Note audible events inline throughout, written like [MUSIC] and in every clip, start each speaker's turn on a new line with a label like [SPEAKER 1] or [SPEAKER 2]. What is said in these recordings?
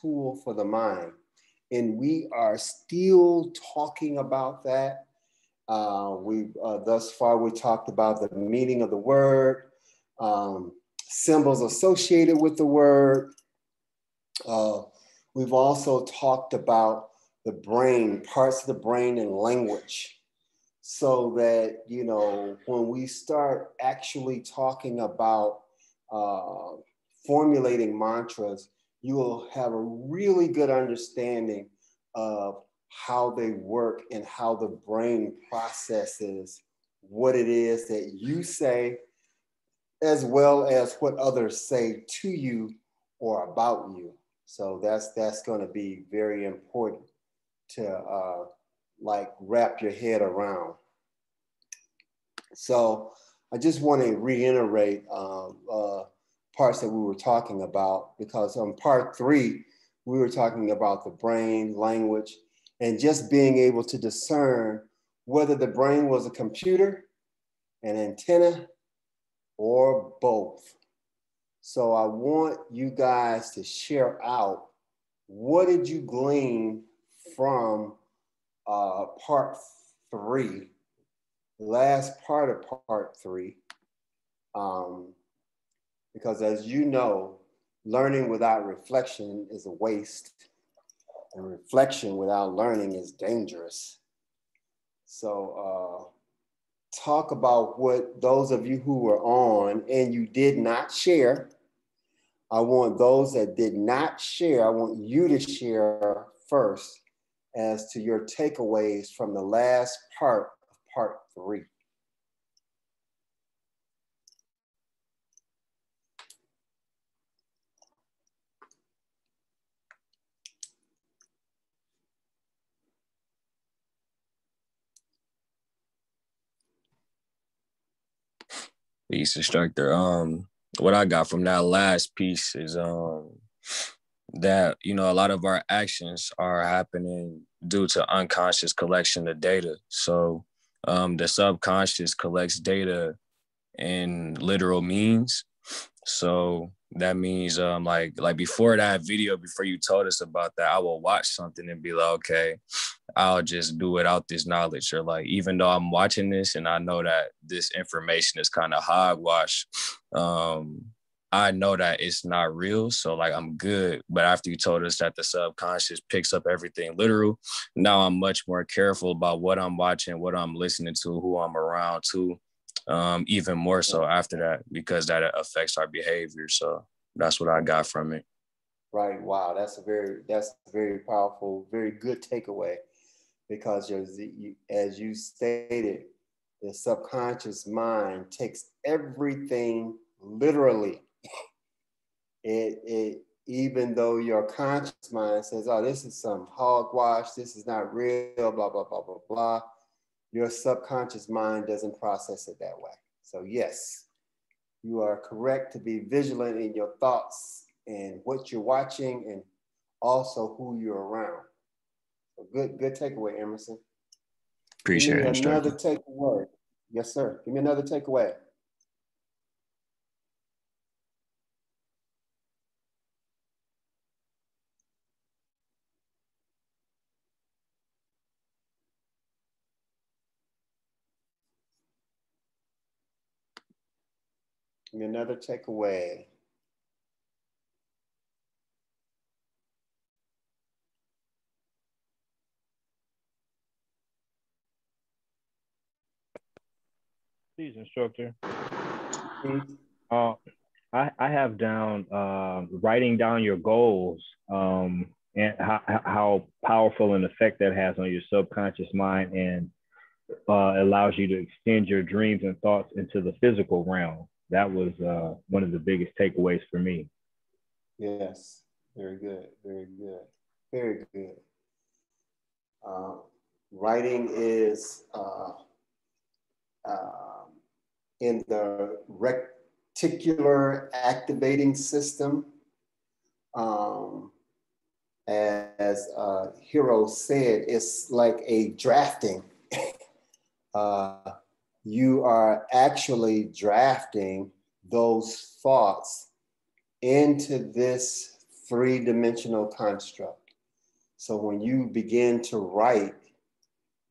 [SPEAKER 1] tool for the mind. And we are still talking about that. Uh, we uh, thus far we talked about the meaning of the word, um, symbols associated with the word. Uh, we've also talked about the brain, parts of the brain, and language, so that you know when we start actually talking about uh, formulating mantras, you will have a really good understanding of how they work and how the brain processes what it is that you say, as well as what others say to you or about you. So that's that's going to be very important to uh, like wrap your head around. So I just want to reiterate um, uh, parts that we were talking about because on part three, we were talking about the brain, language, and just being able to discern whether the brain was a computer, an antenna, or both. So I want you guys to share out what did you glean from uh, part three, last part of part three. Um, because as you know, learning without reflection is a waste, and reflection without learning is dangerous. So, uh, talk about what those of you who were on and you did not share. I want those that did not share, I want you to share first as to your takeaways from the last part of part three.
[SPEAKER 2] Peace instructor. Um, what I got from that last piece is um that you know a lot of our actions are happening due to unconscious collection of data. So um, the subconscious collects data in literal means. So that means um like like before that video, before you told us about that, I will watch something and be like, okay, I'll just do without this knowledge. Or like even though I'm watching this and I know that this information is kind of hogwash, um, I know that it's not real. So like I'm good. But after you told us that the subconscious picks up everything literal, now I'm much more careful about what I'm watching, what I'm listening to, who I'm around to. Um, even more so after that, because that affects our behavior. So that's what I got from it.
[SPEAKER 1] Right. Wow. That's a very that's a very powerful, very good takeaway. Because as you, as you stated, the subconscious mind takes everything literally it, it even though your conscious mind says, oh, this is some hogwash, this is not real, blah, blah, blah, blah, blah, your subconscious mind doesn't process it that way. So, yes, you are correct to be vigilant in your thoughts and what you're watching and also who you're around. Good, good takeaway, Emerson.
[SPEAKER 2] Appreciate
[SPEAKER 1] it. Another takeaway. Yes, sir. Give me another takeaway. Give me another takeaway.
[SPEAKER 3] Please, instructor. Uh, I, I have down uh, writing down your goals um, and how, how powerful an effect that has on your subconscious mind and uh, allows you to extend your dreams and thoughts into the physical realm that was uh, one of the biggest takeaways for me.
[SPEAKER 1] Yes, very good, very good, very good. Uh, writing is uh, uh, in the reticular activating system. Um, as uh, Hero said, it's like a drafting. [LAUGHS] uh, you are actually drafting those thoughts into this three-dimensional construct. So when you begin to write,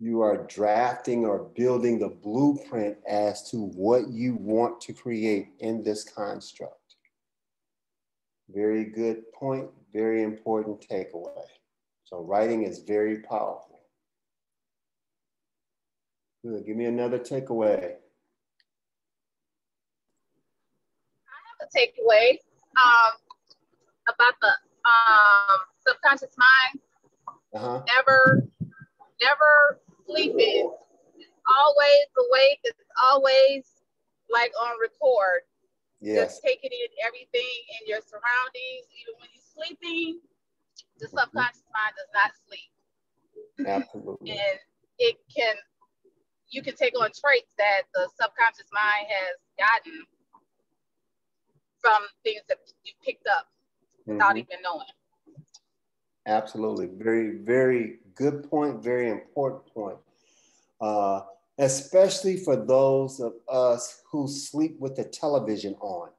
[SPEAKER 1] you are drafting or building the blueprint as to what you want to create in this construct. Very good point, very important takeaway. So writing is very powerful. Good, give me another takeaway.
[SPEAKER 4] I have a takeaway um, about the um, subconscious mind. Uh-huh. Never, never sleeping. Always awake. It's always like on record. Yes. Just taking in everything in your surroundings, even when you're sleeping. The subconscious mind does not sleep.
[SPEAKER 1] Absolutely.
[SPEAKER 4] and it can, you can take on traits that the subconscious mind has gotten from things that you picked up without mm-hmm. even knowing.
[SPEAKER 1] Absolutely. Very, very good point. Very important point. Uh, especially for those of us who sleep with the television on.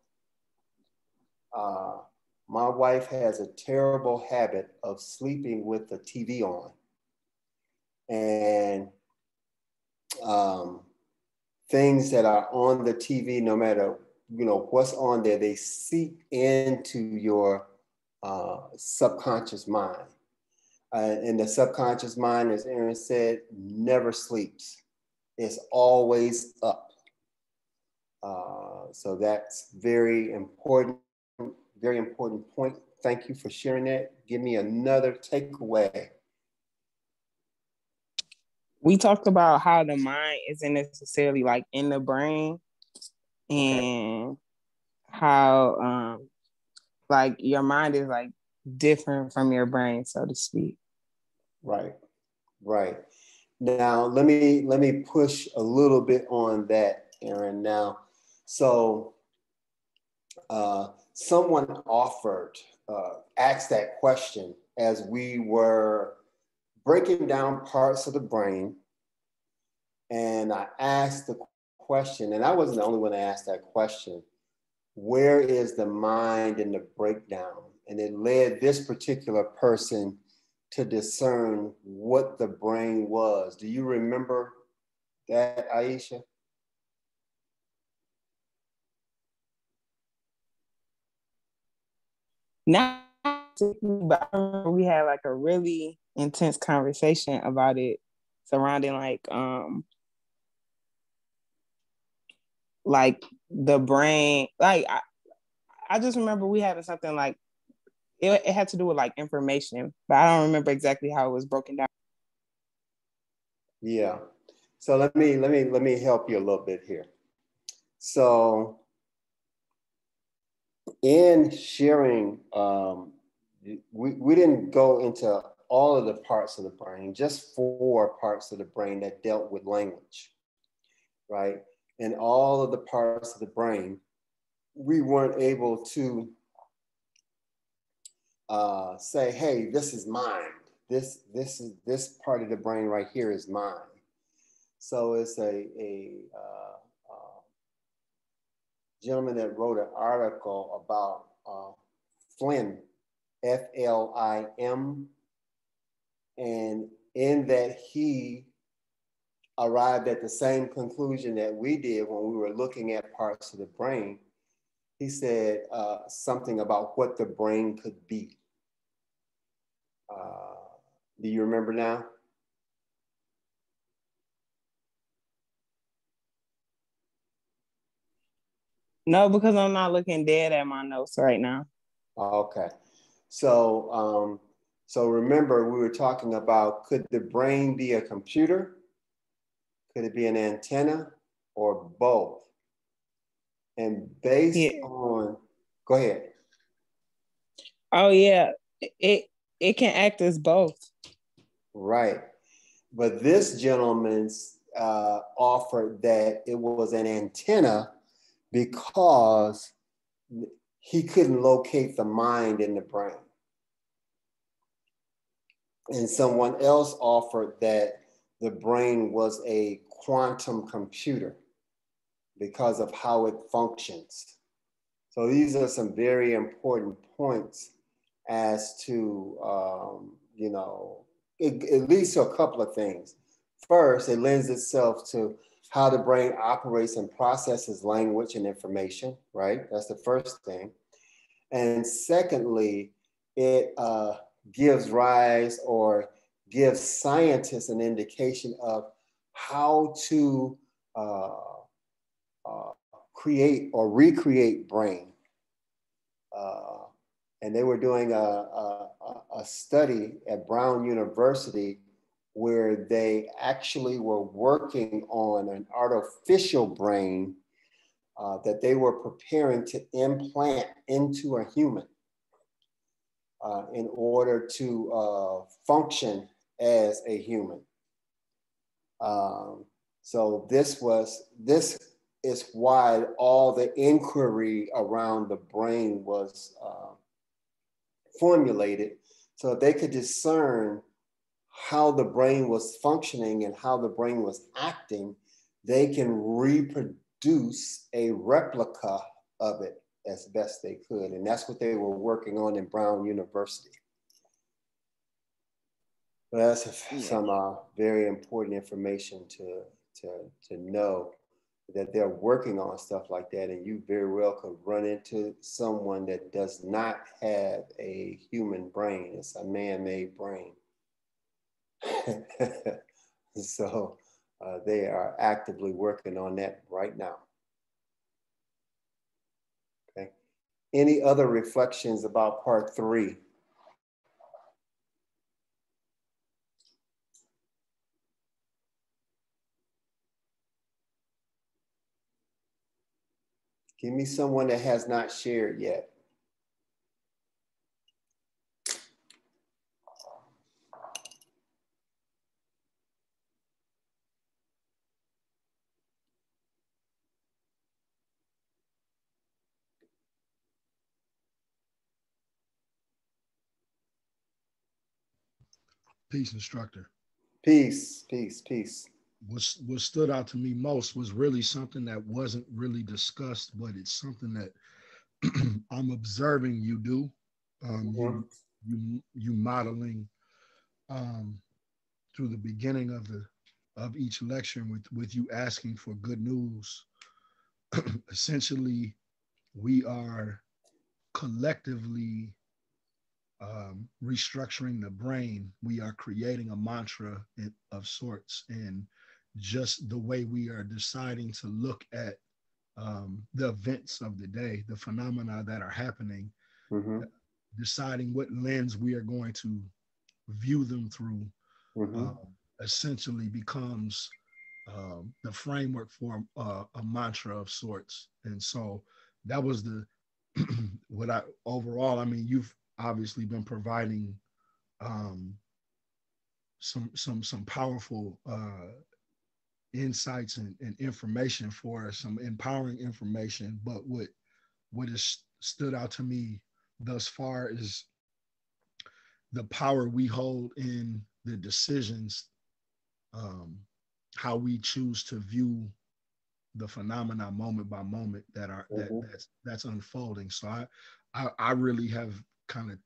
[SPEAKER 1] Uh, my wife has a terrible habit of sleeping with the TV on. And um, things that are on the TV, no matter you know what's on there, they seep into your uh, subconscious mind. Uh, and the subconscious mind, as Aaron said, never sleeps. It's always up. Uh, so that's very important, very important point. Thank you for sharing that. Give me another takeaway.
[SPEAKER 5] We talked about how the mind isn't necessarily like in the brain and okay. how um like your mind is like different from your brain, so to speak.
[SPEAKER 1] Right, right. Now let me let me push a little bit on that, Aaron. Now, so uh, someone offered uh, asked that question as we were breaking down parts of the brain, and I asked the question, and I wasn't the only one to ask that question where is the mind in the breakdown? And it led this particular person to discern what the brain was. Do you remember that, Aisha?
[SPEAKER 5] Not but we had like a really intense conversation about it surrounding like um like the brain like I, I just remember we having something like it, it had to do with like information but i don't remember exactly how it was broken down.
[SPEAKER 1] Yeah. So let me let me let me help you a little bit here. So in sharing um, we, we didn't go into all of the parts of the brain just four parts of the brain that dealt with language right in all of the parts of the brain, we weren't able to uh, say, hey, this is mine. This, this is this part of the brain right here is mine. So it's a, a uh, uh, gentleman that wrote an article about uh, Flynn, F L I M, and in that he arrived at the same conclusion that we did when we were looking at parts of the brain. He said uh, something about what the brain could be. Uh, do you remember now?
[SPEAKER 5] No, because I'm not looking dead at my notes right now.
[SPEAKER 1] Okay. So, um, so remember, we were talking about could the brain be a computer? Could it be an antenna or both? And based yeah. on, go ahead.
[SPEAKER 5] Oh yeah, it it can act as both.
[SPEAKER 1] Right, but this gentleman's uh, offered that it was an antenna because he couldn't locate the mind in the brain. And someone else offered that the brain was a quantum computer because of how it functions. So these are some very important points as to, um, you know, it, leads to a couple of things. First, it lends itself to how the brain operates and processes language and information, right? That's the first thing. And secondly, it uh, gives rise or gives scientists an indication of how to uh, uh, create or recreate brain. Uh, and they were doing a, a, a study at Brown University where they actually were working on an artificial brain uh, that they were preparing to implant into a human uh, in order to uh, function as a human. Um, so this was this is why all the inquiry around the brain was uh, formulated, so they could discern how the brain was functioning and how the brain was acting. They can reproduce a replica of it as best they could, and that's what they were working on in Brown University. That's some uh, very important information to, to, to know that they're working on stuff like that, and you very well could run into someone that does not have a human brain. It's a man-made brain. [LAUGHS] so uh, they are actively working on that right now. Okay. Any other reflections about part three? Give me someone that has not shared yet.
[SPEAKER 6] Peace, instructor.
[SPEAKER 1] Peace, peace, peace
[SPEAKER 6] what what stood out to me most was really something that wasn't really discussed, but it's something that [CLEARS THROAT] I'm observing you do. Um, you, you you modeling um, through the beginning of the of each lecture with with you asking for good news. [CLEARS THROAT] Essentially, we are collectively um, restructuring the brain. We are creating a mantra of sorts, and just the way we are deciding to look at um, the events of the day, the phenomena that are happening, mm-hmm. deciding what lens we are going to view them through, mm-hmm. uh, essentially becomes um, the framework for uh, a mantra of sorts. And so that was the [CLEARS THROAT] what I overall. I mean, you've obviously been providing um, some some some powerful uh, insights and, and information for us, some empowering information. But what what has stood out to me thus far is the power we hold in the decisions, um, how we choose to view the phenomena moment by moment that are mm-hmm. that, that's that's unfolding. So I, I I really have kind of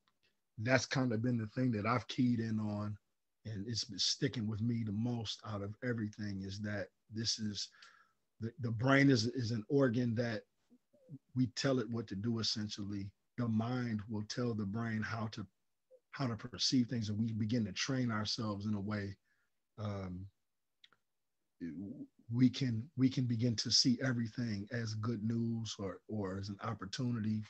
[SPEAKER 6] that's kind of been the thing that I've keyed in on and it's been sticking with me the most out of everything is that this is the, the brain is, is an organ that we tell it what to do essentially. The mind will tell the brain how to how to perceive things and we begin to train ourselves in a way um, we can we can begin to see everything as good news or or as an opportunity.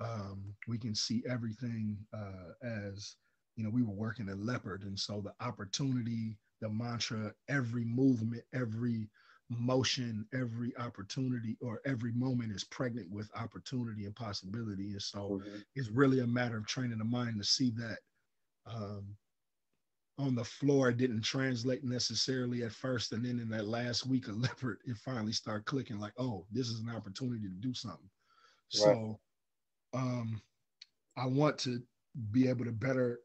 [SPEAKER 6] Um, we can see everything uh, as you know, we were working at Leopard. And so the opportunity, the mantra, every movement, every motion, every opportunity or every moment is pregnant with opportunity and possibility. And so mm-hmm. it's really a matter of training the mind to see that um, on the floor didn't translate necessarily at first. And then in that last week of Leopard, it finally started clicking like, oh, this is an opportunity to do something. Right. So um, I want to be able to better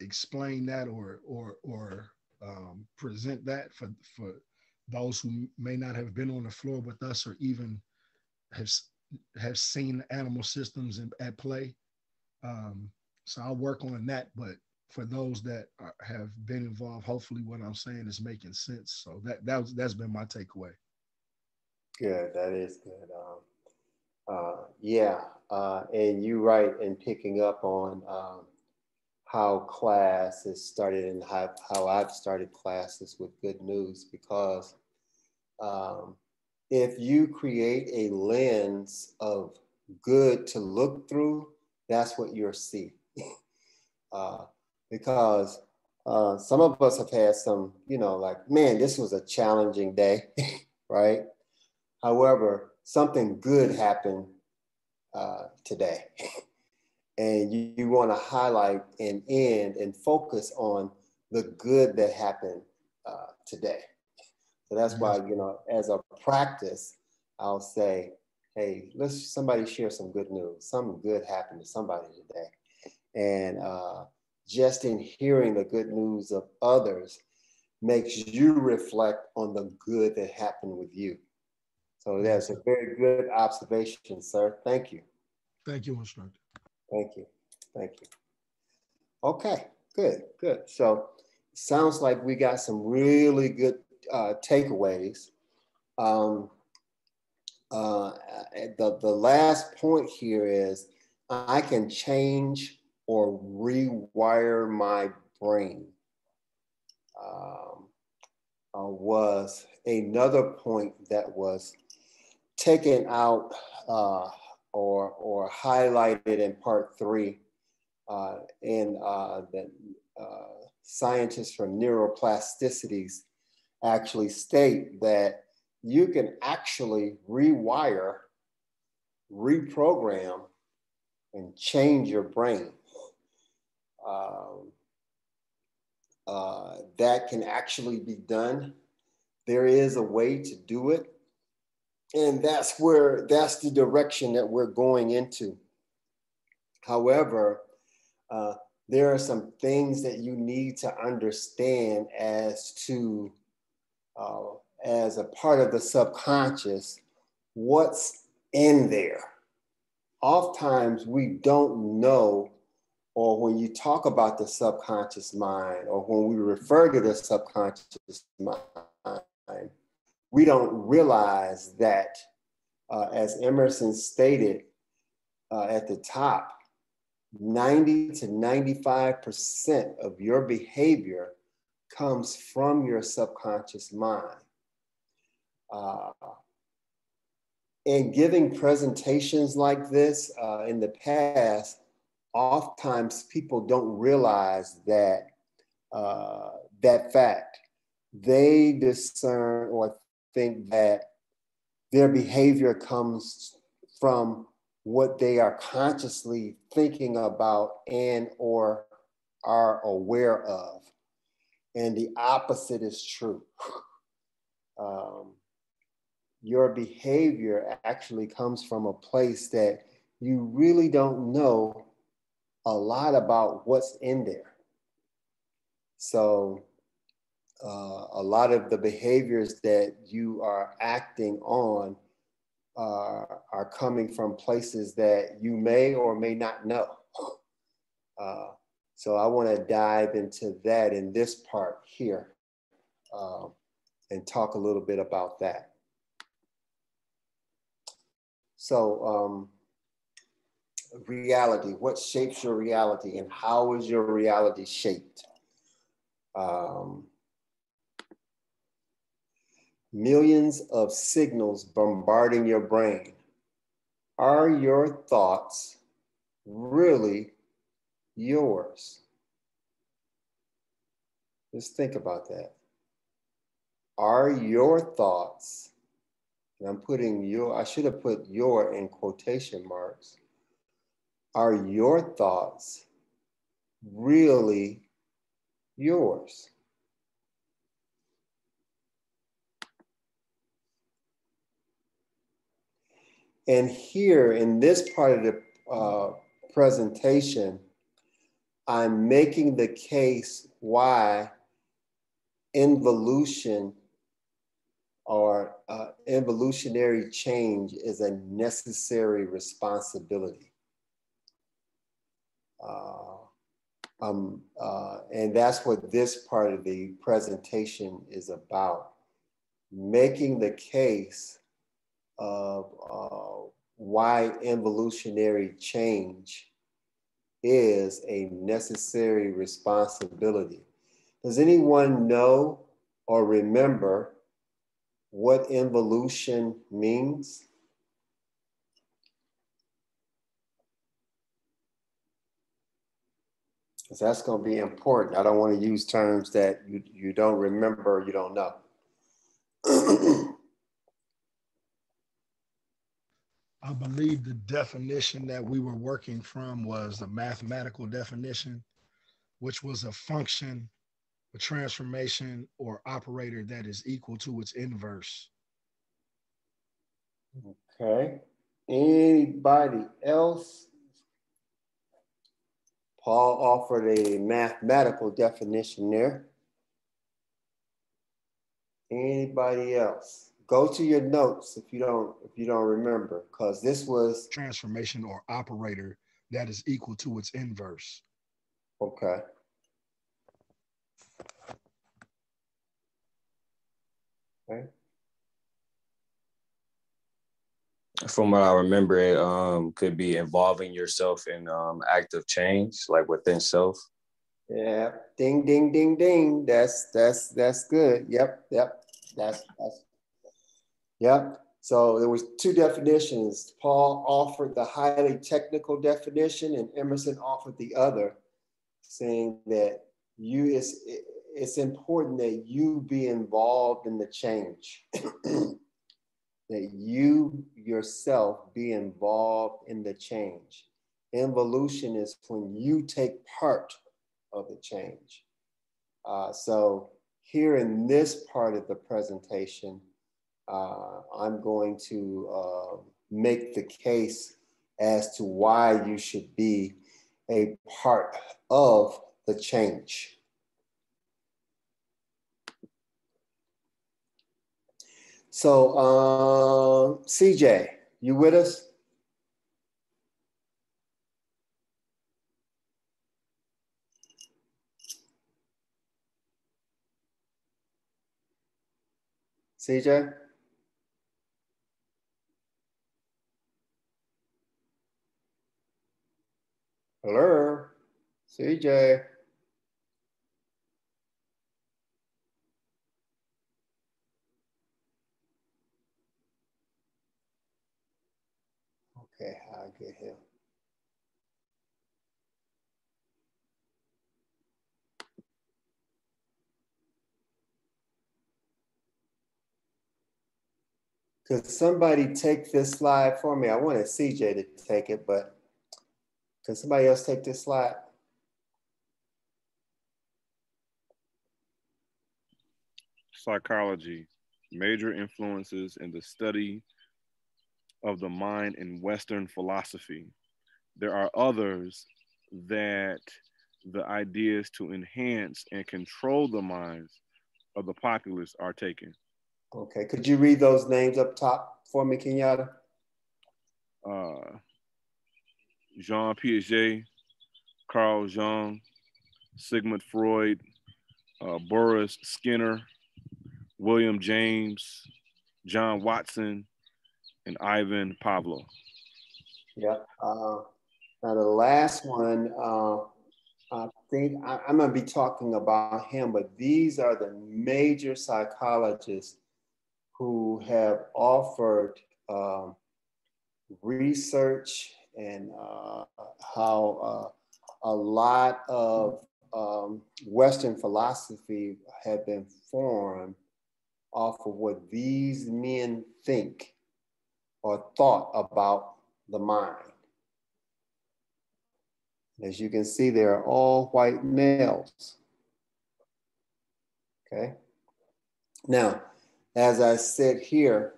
[SPEAKER 6] explain that or or or um, present that for for those who may not have been on the floor with us or even have have seen animal systems in, at play Um, so I'll work on that. But for those that are, have been involved, hopefully what I'm saying is making sense. So that that was, that's been my takeaway.
[SPEAKER 1] Good, that is good. Um, uh, yeah, uh, and you're right in picking up on um, how class has started and how, how I've started classes with good news because um, if you create a lens of good to look through, that's what you'll see. [LAUGHS] uh, because uh, some of us have had some, you know, like, man, this was a challenging day, [LAUGHS] right? However, something good happened uh, today. [LAUGHS] and you, you want to highlight and end and focus on the good that happened uh, today. So that's why, you know, as a practice, I'll say, hey, let's somebody share some good news. Something good happened to somebody today. And uh, just in hearing the good news of others makes you reflect on the good that happened with you. So that's a very good observation, sir. Thank you.
[SPEAKER 6] Thank you, instructor.
[SPEAKER 1] Thank you. Thank you. Okay, good, good. So sounds like we got some really good uh, takeaways. Um, uh, the, the last point here is I can change or rewire my brain. Um, uh, was another point that was taken out uh, or, or highlighted in part three uh, in uh, the uh, scientists from neuroplasticities actually state that you can actually rewire, reprogram, and change your brain. Um, uh, that can actually be done. There is a way to do it. And that's where, that's the direction that we're going into. However, uh, there are some things that you need to understand as to uh, as a part of the subconscious what's in there. Oftentimes we don't know, or when you talk about the subconscious mind, or when we refer to the subconscious mind, we don't realize that, uh, as Emerson stated uh, at the top, 90 to 95% of your behavior comes from your subconscious mind. Uh, in giving presentations like this uh, in the past, oftentimes people don't realize that uh, that fact. They discern or think that their behavior comes from what they are consciously thinking about and or are aware of and the opposite is true. [SIGHS] um, your behavior actually comes from a place that you really don't know a lot about what's in there. So, uh, a lot of the behaviors that you are acting on uh, are coming from places that you may or may not know. [GASPS] Uh, so I want to dive into that in this part here um, and talk a little bit about that. So um, reality, what shapes your reality and how is your reality shaped? Um, millions of signals bombarding your brain. Are your thoughts really yours. Just think about that. Are your thoughts, and I'm putting your, I should have put your in quotation marks, are your thoughts really yours? And here in this part of the uh, presentation, I'm making the case why involution or uh, evolutionary change is a necessary responsibility. uh, um, uh, and that's what this part of the presentation is about. Making the case of uh, why evolutionary change is a necessary responsibility. Does anyone know or remember what involution means? Because that's going to be important. I don't want to use terms that you, you don't remember, you don't know. [CLEARS THROAT]
[SPEAKER 6] I believe the definition that we were working from was the mathematical definition, which was a function, a transformation, or operator that is equal to its inverse.
[SPEAKER 1] Okay. Anybody else? Paul offered a mathematical definition there. Anybody else? Go to your notes if you don't if you don't remember, because this was
[SPEAKER 6] transformation or operator that is equal to its inverse.
[SPEAKER 1] Okay.
[SPEAKER 2] Okay. From what I remember, it um, could be involving yourself in um, active change, like within self.
[SPEAKER 1] Yeah. Ding, ding, ding, ding. That's that's that's good. Yep, yep. That's that's Yep. So there was two definitions. Paul offered the highly technical definition, and Emerson offered the other, saying that you it's it's important that you be involved in the change. [CLEARS THROAT] that you yourself be involved in the change. Involution is when you take part of the change. Uh, so here in this part of the presentation, uh, I'm going to uh, make the case as to why you should be a part of the change. So, uh, CJ, you with us? CJ? Hello, CJ. Okay, I'll get him. Could somebody take this slide for me? I wanted CJ to take it, but can somebody else take this slide?
[SPEAKER 7] Psychology, major influences in the study of the mind in Western philosophy. There are others that the ideas to enhance and control the minds of the populace are taken.
[SPEAKER 1] Okay, could you read those names up top for me, Kenyatta?
[SPEAKER 7] Uh, Jean Piaget, Carl Jung, Sigmund Freud, uh, Boris Skinner, William James, John Watson, and Ivan Pavlov.
[SPEAKER 1] Yep. Uh, now the last one, uh, I think I, am going to be talking about him, but these are the major psychologists who have offered uh, research and uh, how uh, a lot of um, Western philosophy had been formed off of what these men think or thought about the mind. As you can see, they are all white males. Okay. Now, as I said here,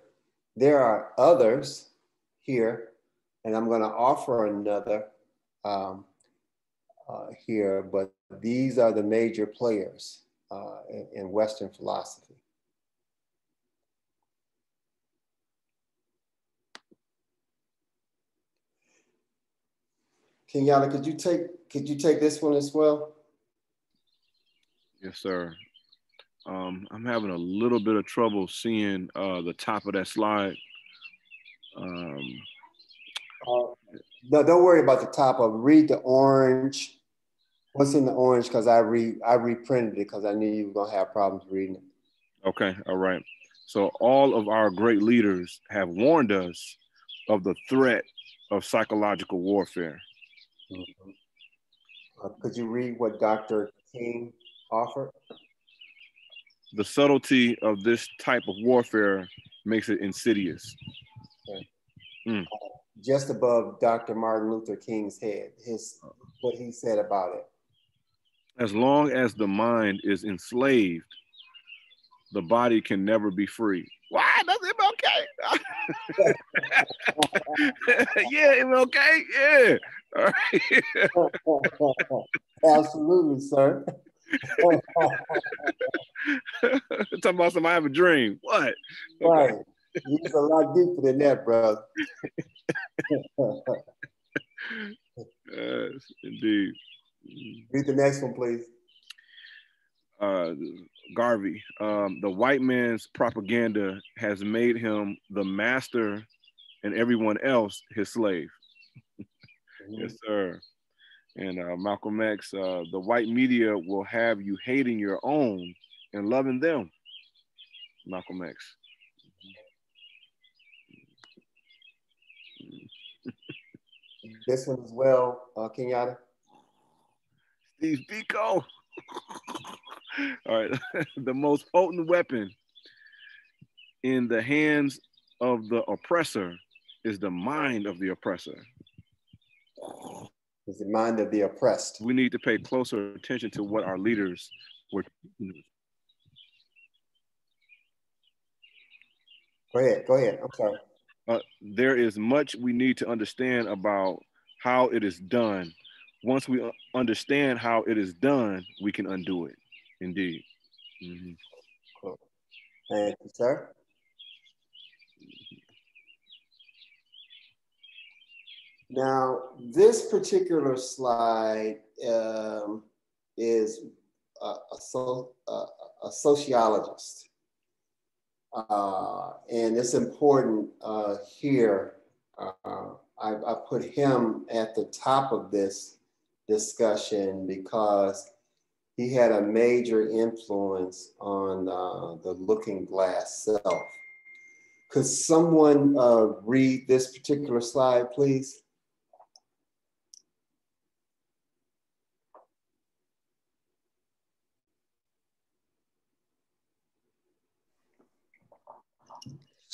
[SPEAKER 1] there are others here and I'm going to offer another um, uh, here, but these are the major players uh, in, in Western philosophy. Kenyatta, could you take could you take this one as well?
[SPEAKER 7] Yes, sir. Um, I'm having a little bit of trouble seeing uh, the top of that slide. Um,
[SPEAKER 1] no, don't worry about the top of. Read the orange. What's in the orange? Because I re I reprinted it because I knew you were gonna have problems reading it.
[SPEAKER 7] Okay, all right. So all of our great leaders have warned us of the threat of psychological warfare.
[SPEAKER 1] Mm-hmm. Uh, could you read what Dr. King offered?
[SPEAKER 7] The subtlety of this type of warfare makes it insidious. Okay.
[SPEAKER 1] Mm. Just above Dr. Martin Luther King's head, his what he said about it.
[SPEAKER 7] As long as the mind is enslaved, the body can never be free. Why? That's MLK. [LAUGHS] yeah, MLK. Yeah. All
[SPEAKER 1] right. Absolutely, sir. [LAUGHS]
[SPEAKER 7] Talking about somebody have a dream. What?
[SPEAKER 1] Right. He's a lot deeper than that, brother.
[SPEAKER 7] yes, indeed.
[SPEAKER 1] Read the next one, please.
[SPEAKER 7] Uh, Garvey, um, the white man's propaganda has made him the master and everyone else his slave. mm-hmm. Yes, sir. And uh, Malcolm X, uh, the white media will have you hating your own and loving them. Malcolm X.
[SPEAKER 1] this one as well, uh, Kenyatta.
[SPEAKER 7] Steve Biko. All right. [LAUGHS] the most potent weapon in the hands of the oppressor is the mind of the oppressor.
[SPEAKER 1] Is the mind of the oppressed.
[SPEAKER 7] We need to pay closer attention to what our leaders were.
[SPEAKER 1] Go ahead. Go ahead. I'm sorry.
[SPEAKER 7] Uh, there is much we need to understand about how it is done. Once we understand how it is done, we can undo it. Indeed. Mm-hmm.
[SPEAKER 1] Cool. Thank you, sir. Now, this particular slide um, is a, a, so, a, a sociologist. Uh, and it's important uh, here. Uh, I, I put him at the top of this discussion because he had a major influence on uh, the looking glass self. Could someone uh, read this particular slide, please?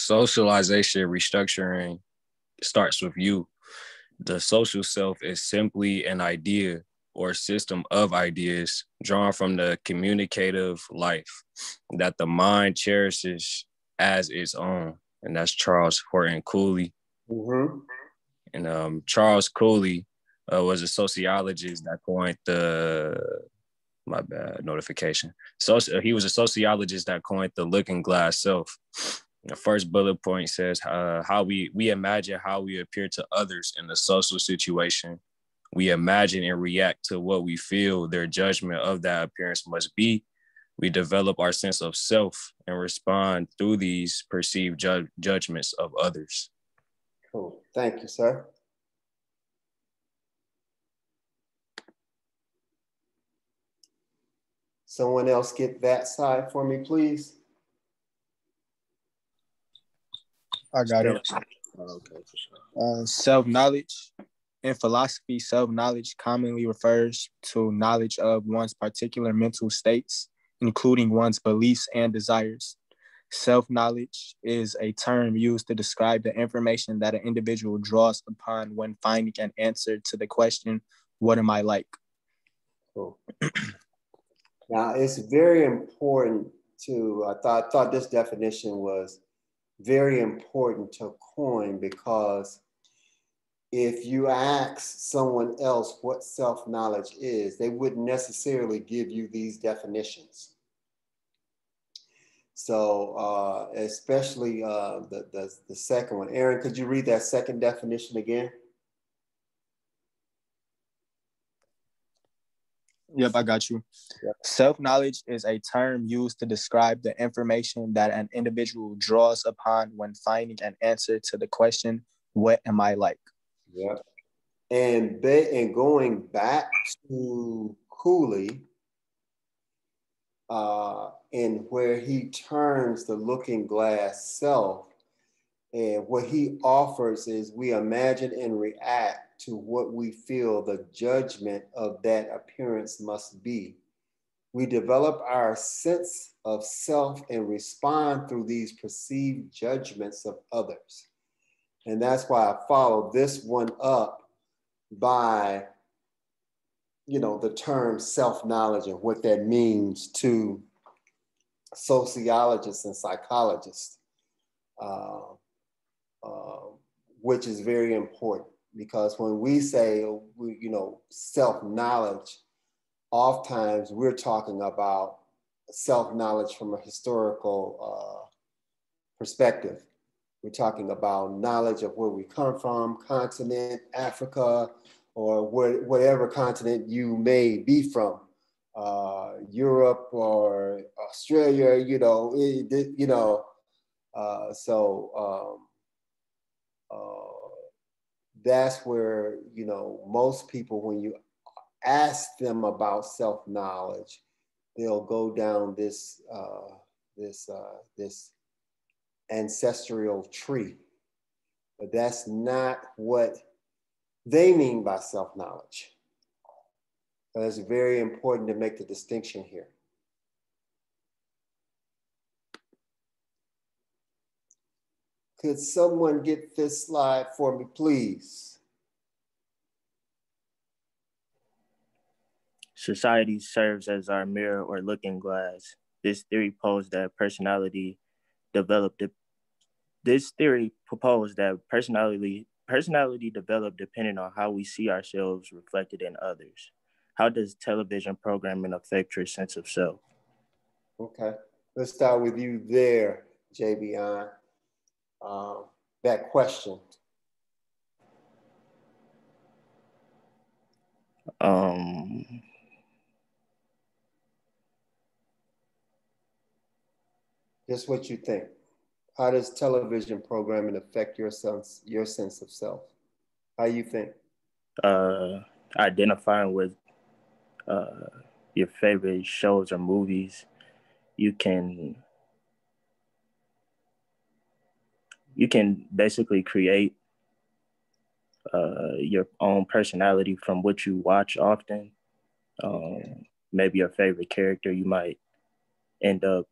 [SPEAKER 2] Socialization restructuring starts with you. The social self is simply an idea or system of ideas drawn from the communicative life that the mind cherishes as its own. And that's Charles Horton Cooley.
[SPEAKER 1] Mm-hmm.
[SPEAKER 2] And um, Charles Cooley uh, was a sociologist that coined the my bad notification. So he was a sociologist that coined the looking glass self. The first bullet point says uh, how we we imagine how we appear to others in the social situation we imagine and react to what we feel their judgment of that appearance must be. We develop our sense of self and respond through these perceived ju- judgments of others.
[SPEAKER 1] Cool. Thank you, sir. Someone else get that side for me, please.
[SPEAKER 8] I got it. okay, for sure. Uh, Self knowledge in philosophy, self knowledge commonly refers to knowledge of one's particular mental states, including one's beliefs and desires. Self knowledge is a term used to describe the information that an individual draws upon when finding an answer to the question, What am I like?
[SPEAKER 1] Cool. now, it's very important to, I thought, thought this definition was very important to coin because if you ask someone else what self knowledge is, they wouldn't necessarily give you these definitions. So, uh, especially uh, the, the, the second one. Aaron, could you read that second definition again?
[SPEAKER 8] Yep, I got you. Yep. Self knowledge is a term used to describe the information that an individual draws upon when finding an answer to the question, What am I like?
[SPEAKER 1] Yeah. And, be, and going back to Cooley, uh, and where he turns the looking glass self, and what he offers is we imagine and react to what we feel the judgment of that appearance must be. We develop our sense of self and respond through these perceived judgments of others. And that's why I follow this one up by, you know, the term self-knowledge and what that means to sociologists and psychologists, uh, uh, which is very important because when we say you know self-knowledge oftentimes we're talking about self-knowledge from a historical uh, perspective. We're talking about knowledge of where we come from continent africa or where, whatever continent you may be from uh, europe or australia you know it, you know uh, so um, that's where you know most people when you ask them about self-knowledge they'll go down this uh, this uh, this ancestral tree. But that's not what they mean by self-knowledge. So it's very important to make the distinction here Could someone get this slide for me, please?
[SPEAKER 9] Society serves as our mirror or looking glass. This theory posed that personality developed. This theory proposed that personality personality developed depending on how we see ourselves reflected in others. How does television programming affect your sense of self?
[SPEAKER 1] Okay, let's start with you there, JBI uh, that question?
[SPEAKER 9] Um,
[SPEAKER 1] just what you think. How does television programming affect your sense your sense of self? How you think?
[SPEAKER 9] Uh, identifying with uh, your favorite shows or movies, you can you can basically create uh, your own personality from what you watch often. Um, maybe your favorite character, you might end up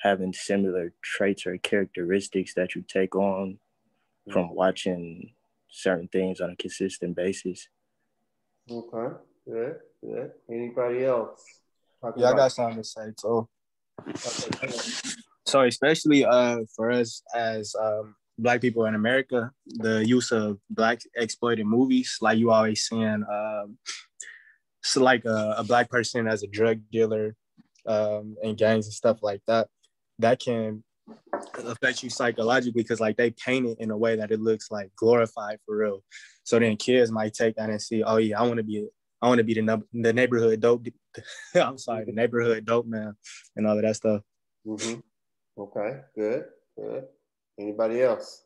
[SPEAKER 9] having similar traits or characteristics that you take on from mm-hmm. watching certain things on a consistent basis.
[SPEAKER 1] Okay, good, good. Anybody else?
[SPEAKER 8] yeah, I got something to say too. Okay, so especially uh for us as um black people in America, the use of black exploited movies, like you always seeing, um, so like a, a, black person as a drug dealer um, and gangs and stuff like that, that can affect you psychologically because like they paint it in a way that it looks like glorified for real. So then kids might take that and see, oh yeah, I want to be, I want to be the the neighborhood dope. [LAUGHS] I'm sorry, the neighborhood dope man, and all of that stuff.
[SPEAKER 1] Mm-hmm. Okay, good, good. Anybody else?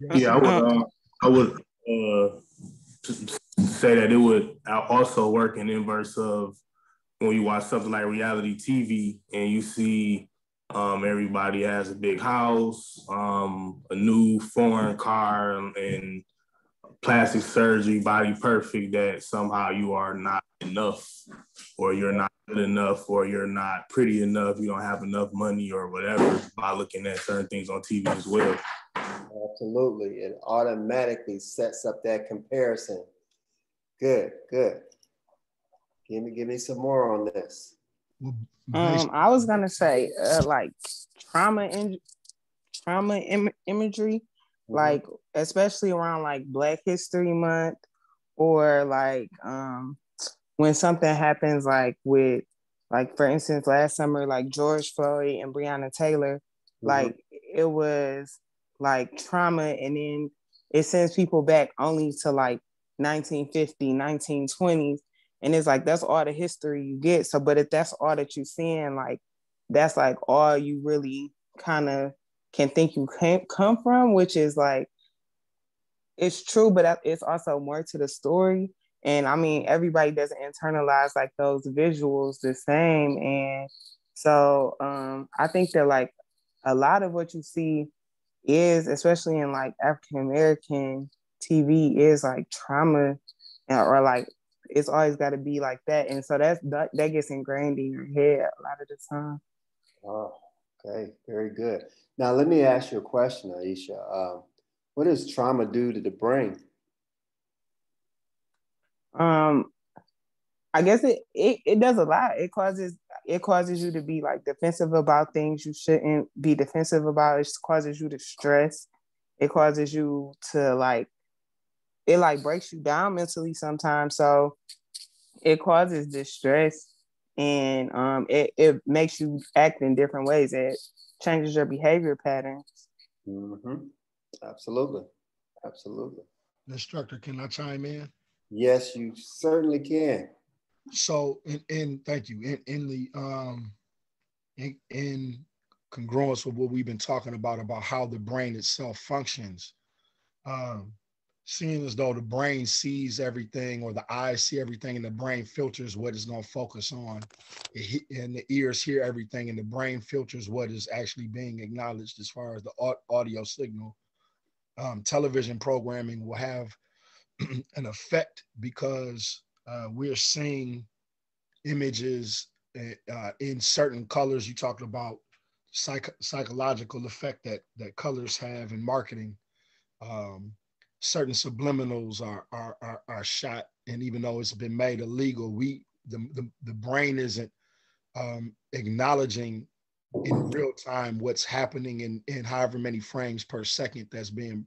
[SPEAKER 10] Yeah, I would. Uh, I would uh, say that it would also work in inverse of when you watch something like reality TV and you see um, everybody has a big house, um, a new foreign car, and plastic surgery, body perfect. That somehow you are not enough, or you're not good enough or you're not pretty enough, you don't have enough money or whatever by looking at certain things on TV as well.
[SPEAKER 1] Absolutely. It automatically sets up that comparison. Good, good. Give me give me some more on this.
[SPEAKER 5] Um, I was gonna say uh, like trauma in trauma Im- imagery, mm-hmm. like especially around like Black History Month or like um when something happens like with like for instance last summer like george floyd and breonna taylor mm-hmm. like it was like trauma and then it sends people back only to like 1950 1920s and it's like that's all the history you get so but if that's all that you're seeing like that's like all you really kind of can think you can come from which is like it's true but it's also more to the story and i mean everybody doesn't internalize like those visuals the same and so um i think that like a lot of what you see is especially in like african american tv is like trauma or like it's always got to be like that. And so that's that, that gets ingrained in your head a lot of the time.
[SPEAKER 1] Oh, okay, very good. Now let me ask you a question, Aisha. Uh, what does trauma do to the brain?
[SPEAKER 5] Um, I guess it, it it does a lot. It causes it causes you to be like defensive about things you shouldn't be defensive about. It causes you to stress. It causes you to like it like breaks you down mentally sometimes. So it causes distress and um, it, it makes you act in different ways. It changes your behavior patterns.
[SPEAKER 1] Mm-hmm. Absolutely. Absolutely.
[SPEAKER 6] Instructor, can I chime in?
[SPEAKER 1] Yes, you certainly can.
[SPEAKER 6] So, and, in thank you. In, in the um, in, in congruence with what we've been talking about about how the brain itself functions, um, seeing as though the brain sees everything or the eyes see everything and the brain filters what it's going to focus on and the ears hear everything and the brain filters what is actually being acknowledged as far as the audio signal um, television programming will have [CLEARS THROAT] an effect because uh, we're seeing images eh, uh, in certain colors you talked about psych- psychological effect that that colors have in marketing um, certain subliminals are, are are are, shot, and even though it's been made illegal, we the the, the brain isn't um, acknowledging in real time what's happening in in however many frames per second that's being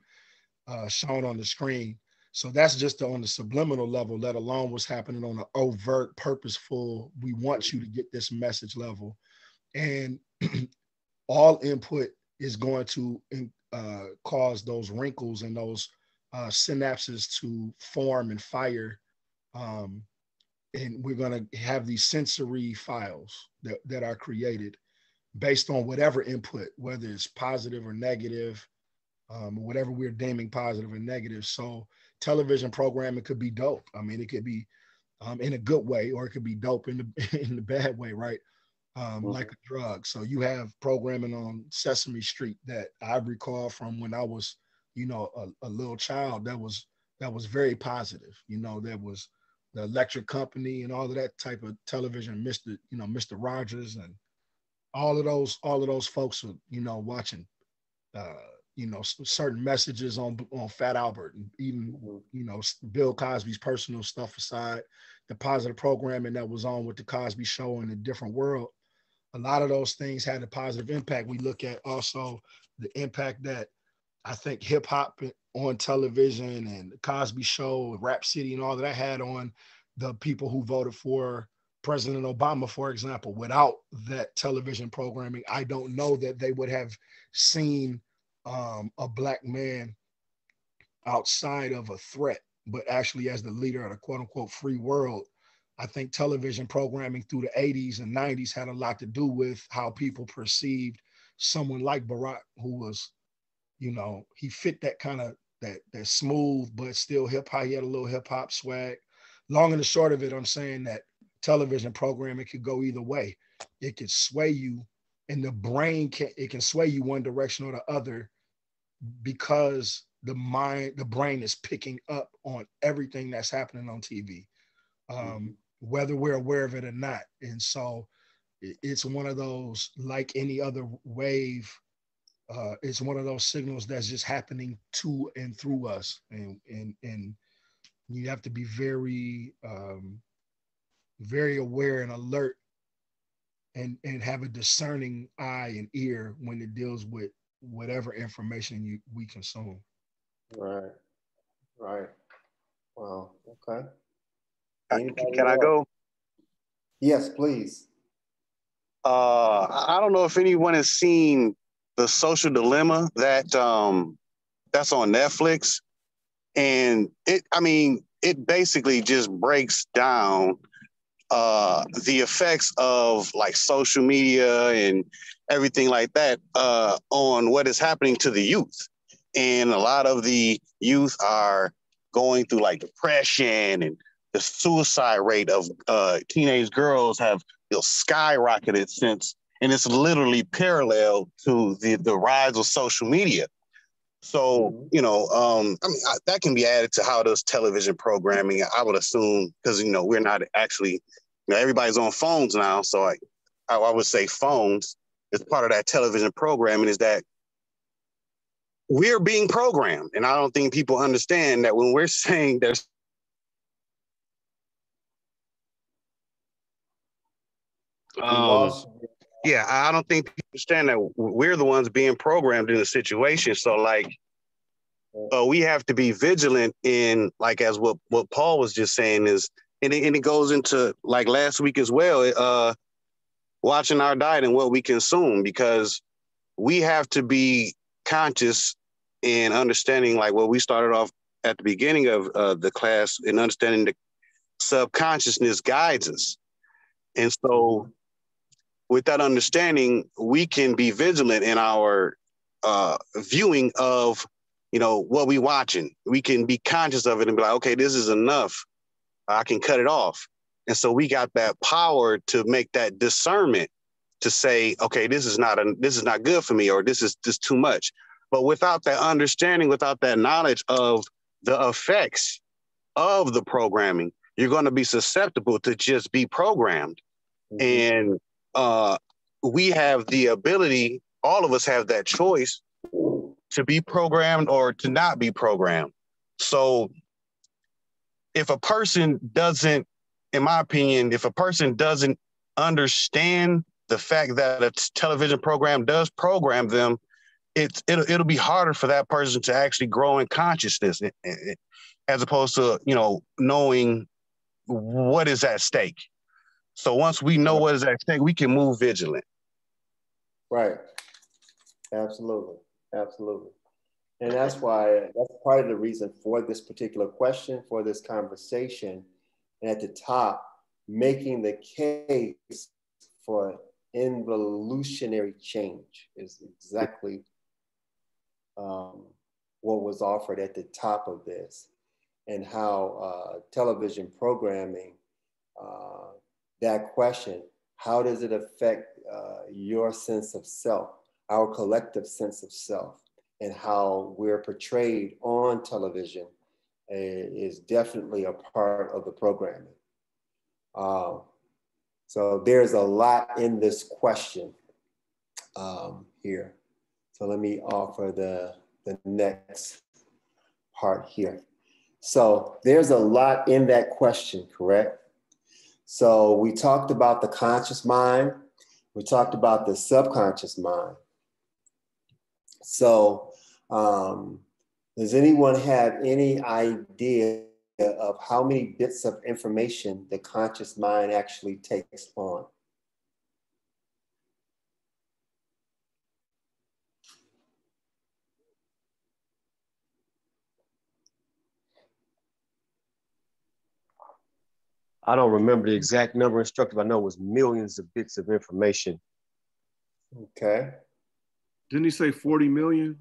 [SPEAKER 6] uh, shown on the screen. So that's just on the subliminal level, let alone what's happening on an overt, purposeful, we want you to get this message level. And [CLEARS THROAT] all input is going to uh, cause those wrinkles and those uh, synapses to form and fire. Um, and we're going to have these sensory files that, that are created based on whatever input, whether it's positive or negative, um, whatever we're deeming positive or negative. So television programming could be dope. I mean, it could be um, in a good way, or it could be dope in the [LAUGHS] in the bad way, right? Um, mm-hmm. Like a drug. So you have programming on Sesame Street that I recall from when I was you know, a, a little child that was that was very positive. You know, there was the electric company and all of that type of television, Mr. You know, Mr. Rogers and all of those, all of those folks were, you know, watching uh, you know, certain messages on on Fat Albert and even mm-hmm. you know Bill Cosby's personal stuff aside, the positive programming that was on with the Cosby Show in a different world. A lot of those things had a positive impact. We look at also the impact that I think hip hop on television and the Cosby Show, Rap City, and all that I had on the people who voted for President Obama, for example. Without that television programming, I don't know that they would have seen um, a black man outside of a threat, but actually as the leader of the quote unquote free world. I think television programming through the 80s and 90s had a lot to do with how people perceived someone like Barack, who was you know, he fit that kind of that that smooth but still hip hop. He had a little hip hop swag. Long and the short of it, I'm saying that television programming could go either way. It could sway you, and the brain can it can sway you one direction or the other because the mind, the brain is picking up on everything that's happening on TV, um, mm-hmm. whether we're aware of it or not. And so it's one of those like any other wave uh, it's one of those signals that's just happening to and through us, and and and you have to be very um, very aware and alert, and and have a discerning eye and ear when it deals with whatever information you we consume.
[SPEAKER 1] Right, right. Wow. Okay.
[SPEAKER 11] Anybody Can else? I go?
[SPEAKER 1] Yes, please.
[SPEAKER 11] Uh, I don't know if anyone has seen the social dilemma that um that's on Netflix. And it, I mean, it basically just breaks down uh, the effects of like social media and everything like that uh, on what is happening to the youth. And a lot of the youth are going through like depression and the suicide rate of uh, teenage girls have you know, skyrocketed since, and it's literally parallel to the, the rise of social media. So, mm-hmm. you know, um, I mean, I, that can be added to how does television programming, I would assume, because, you know, we're not actually, you know, everybody's on phones now. So I, I would say phones is part of that television programming is that we're being programmed. And I don't think people understand that when we're [LAUGHS] saying there's um, yeah, I don't think people understand that we're the ones being programmed in the situation. So like uh, we have to be vigilant in like as what what Paul was just saying is and it, and it goes into like last week as well uh watching our diet and what we consume because we have to be conscious in understanding like what we started off at the beginning of uh, the class in understanding the subconsciousness guides us. And so with that understanding we can be vigilant in our uh, viewing of you know what we watching. We can be conscious of it and be like okay this is enough i can cut it off and so we got that power to make that discernment to say okay this is not a, this is not good for me or this is just too much but without that understanding without that knowledge of the effects of the programming you're going to be susceptible to just be programmed mm-hmm. and uh, we have the ability all of us have that choice to be programmed or to not be programmed. So if a person doesn't, in my opinion, if a person doesn't understand the fact that a television program does program them, it's it'll, it'll be harder for that person to actually grow in consciousness eh, eh, eh, as opposed to you know knowing what is at stake. So once we know what is at stake, we can move vigilant.
[SPEAKER 1] Right. Absolutely. Absolutely. And that's why that's part of the reason for this particular question, for this conversation. And at the top, making the case for involutionary change is exactly um, what was offered at the top of this, and how uh, television programming, uh, that question, how does it affect uh, your sense of self? our collective sense of self and how we're portrayed on television eh, is definitely a part of the programming. Um, so there's a lot in this question um, here. So let me offer the, the next part here. So there's a lot in that question, correct? So we talked about the conscious mind. We talked about the subconscious mind. So, um, does anyone have any idea of how many bits of information the conscious mind actually takes on?
[SPEAKER 12] I don't remember the exact number instructive. I know it was millions of bits of information.
[SPEAKER 1] Okay.
[SPEAKER 7] Didn't he say 40 million?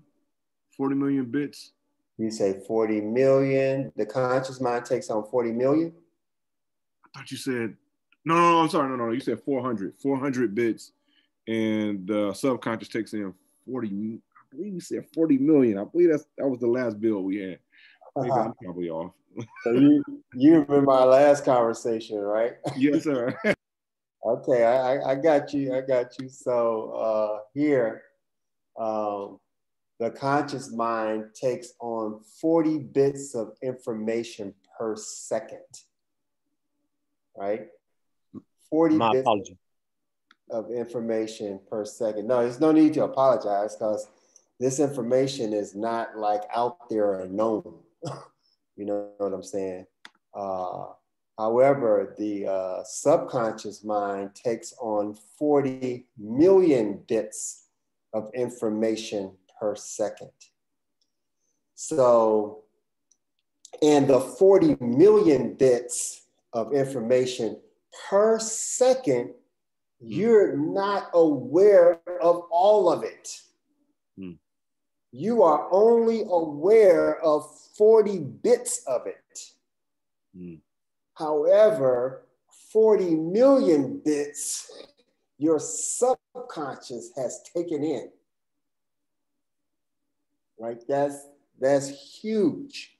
[SPEAKER 7] 40 million bits?
[SPEAKER 1] You say 40 million. The conscious mind takes on 40 million?
[SPEAKER 7] I thought you said, no, no, no, I'm sorry. No, no, you said 400, 400 bits. And the subconscious takes in 40, I believe you said 40 million. I believe that's, that was the last bill we had. Maybe uh-huh. I'm probably off.
[SPEAKER 1] so you, you remember our last conversation, right? [LAUGHS]
[SPEAKER 7] Yes, sir.
[SPEAKER 1] okay, I, I got you. I got you. So uh, here, um, the conscious mind takes on 40 bits of information per second, right? 40 My bits apology. of information per second. No, there's no need to apologize because this information is not like out there and known. [LAUGHS] you know what I'm saying? Uh, however, the uh, subconscious mind takes on 40 million bits of information per second. So and the 40 million bits of information per second, you're not aware of all of it. Hmm. You are only aware of 40 bits of it. Hmm. However, 40 million bits your subconscious has taken in. Right? That's that's huge.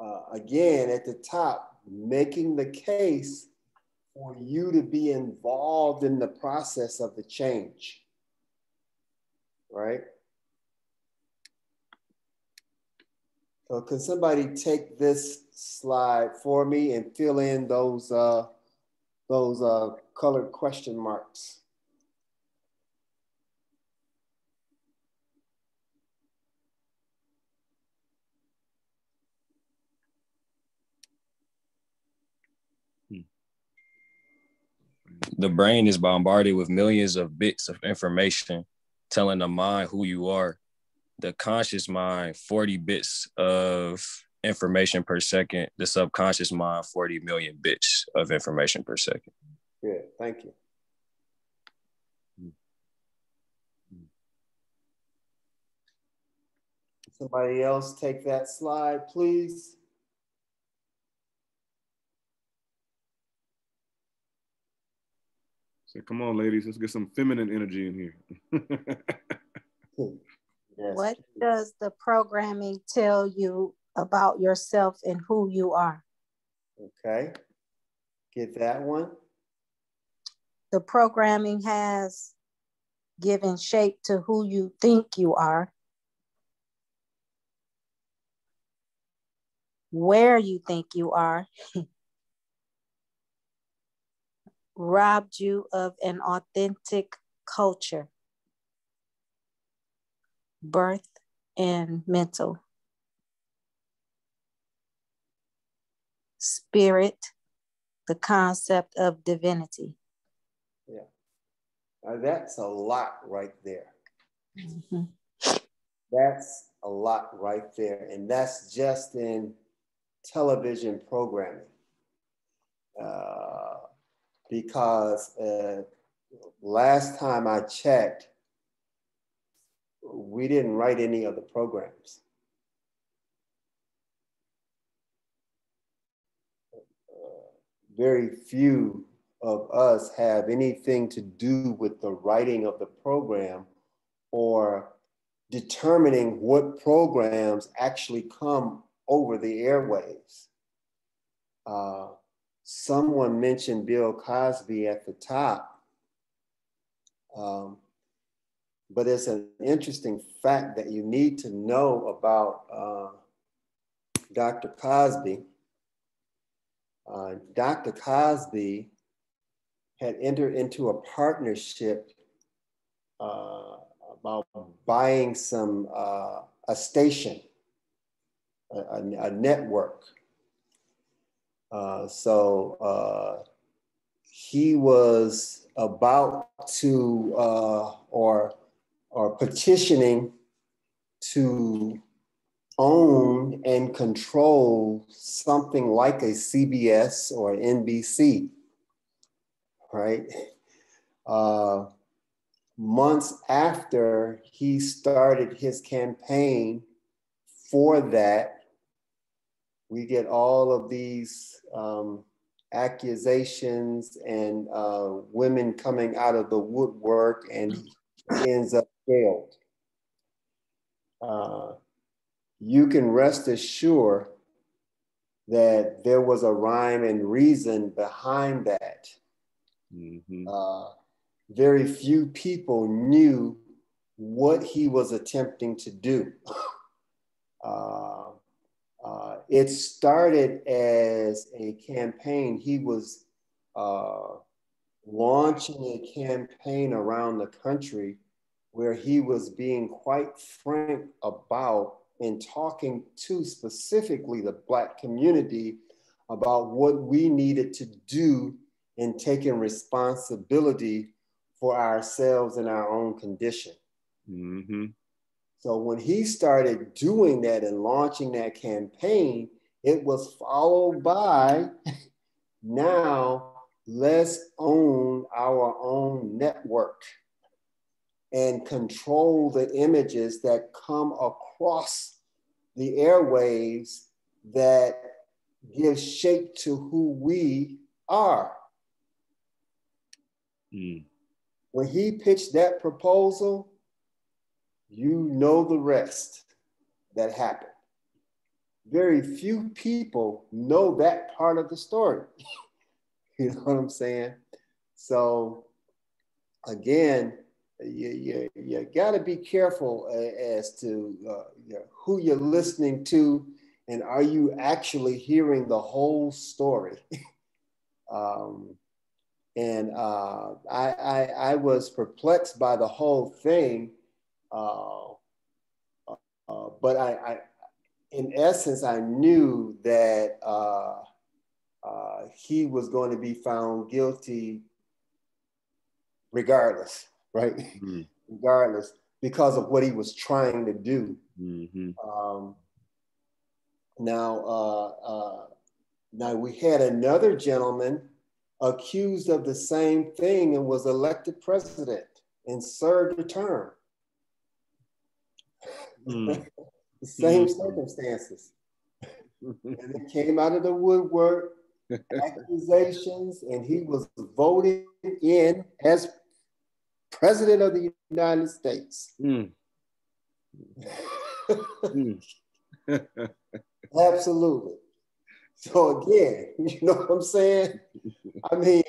[SPEAKER 1] Uh, again, at the top, making the case for you to be involved in the process of the change. Right? So can somebody take this slide for me and fill in those uh, those uh, colored question marks?
[SPEAKER 2] The brain is bombarded with millions of bits of information telling the mind who you are. The conscious mind 40 bits of information per second. The subconscious mind 40 million bits of information per second.
[SPEAKER 1] Yeah thank you. Somebody else take that slide please
[SPEAKER 7] Say, come on, ladies, let's get some feminine energy in
[SPEAKER 13] here. [LAUGHS] Yes. What does the programming tell you about yourself and who you are?
[SPEAKER 1] Okay. Get that one.
[SPEAKER 13] The programming has given shape to who you think you are, where you think you are, [LAUGHS] robbed you of an authentic culture birth and mental. Spirit, the concept of divinity.
[SPEAKER 1] Yeah. Now that's a lot right there. Mm-hmm. That's a lot right there. And that's just in television programming. Uh, because uh, last time I checked, we didn't write any of the programs. Very few of us have anything to do with the writing of the program or determining what programs actually come over the airwaves. Uh, someone mentioned Bill Cosby at the top. Um, but it's an interesting fact that you need to know about uh, Dr. Cosby. Uh, Dr. Cosby had entered into a partnership uh, about buying some uh, a station, a, a, a network. Uh, so uh, he was about to, or are petitioning to own and control something like a CBS or NBC, right? Uh, months after he started his campaign for that, we get all of these um, accusations and uh, women coming out of the woodwork, and ends up failed. Uh, you can rest assured that there was a rhyme and reason behind that. Mm-hmm. Uh, very few people knew what he was attempting to do. [LAUGHS] Uh, it started as a campaign. He was uh, launching a campaign around the country where he was being quite frank about and talking to specifically the Black community about what we needed to do in taking responsibility for ourselves and our own condition. Mm-hmm. So when he started doing that and launching that campaign, it was followed by now let's own our own network and control the images that come across the airwaves that give shape to who we are. Mm. When he pitched that proposal, you know the rest that happened. Very few people know that part of the story. [LAUGHS] you know what I'm saying? So, again, you, you, you got to be careful as to uh, you know, who you're listening to and are you actually hearing the whole story? [LAUGHS] um, and uh, I, I, I, was perplexed by the whole thing. Uh, uh, but I, I, in essence, I knew that uh, uh, he was going to be found guilty regardless, right? Mm-hmm. [LAUGHS] regardless, because of what he was trying to do. Mm-hmm. Um, now, uh, uh, now we had another gentleman accused of the same thing and was elected president and served a term. Mm. the [LAUGHS] same mm. circumstances. and it came out of the woodwork, [LAUGHS] accusations, and he was voted in as president of the United States. Mm. [LAUGHS] Absolutely. So again, you know what I'm saying? I mean,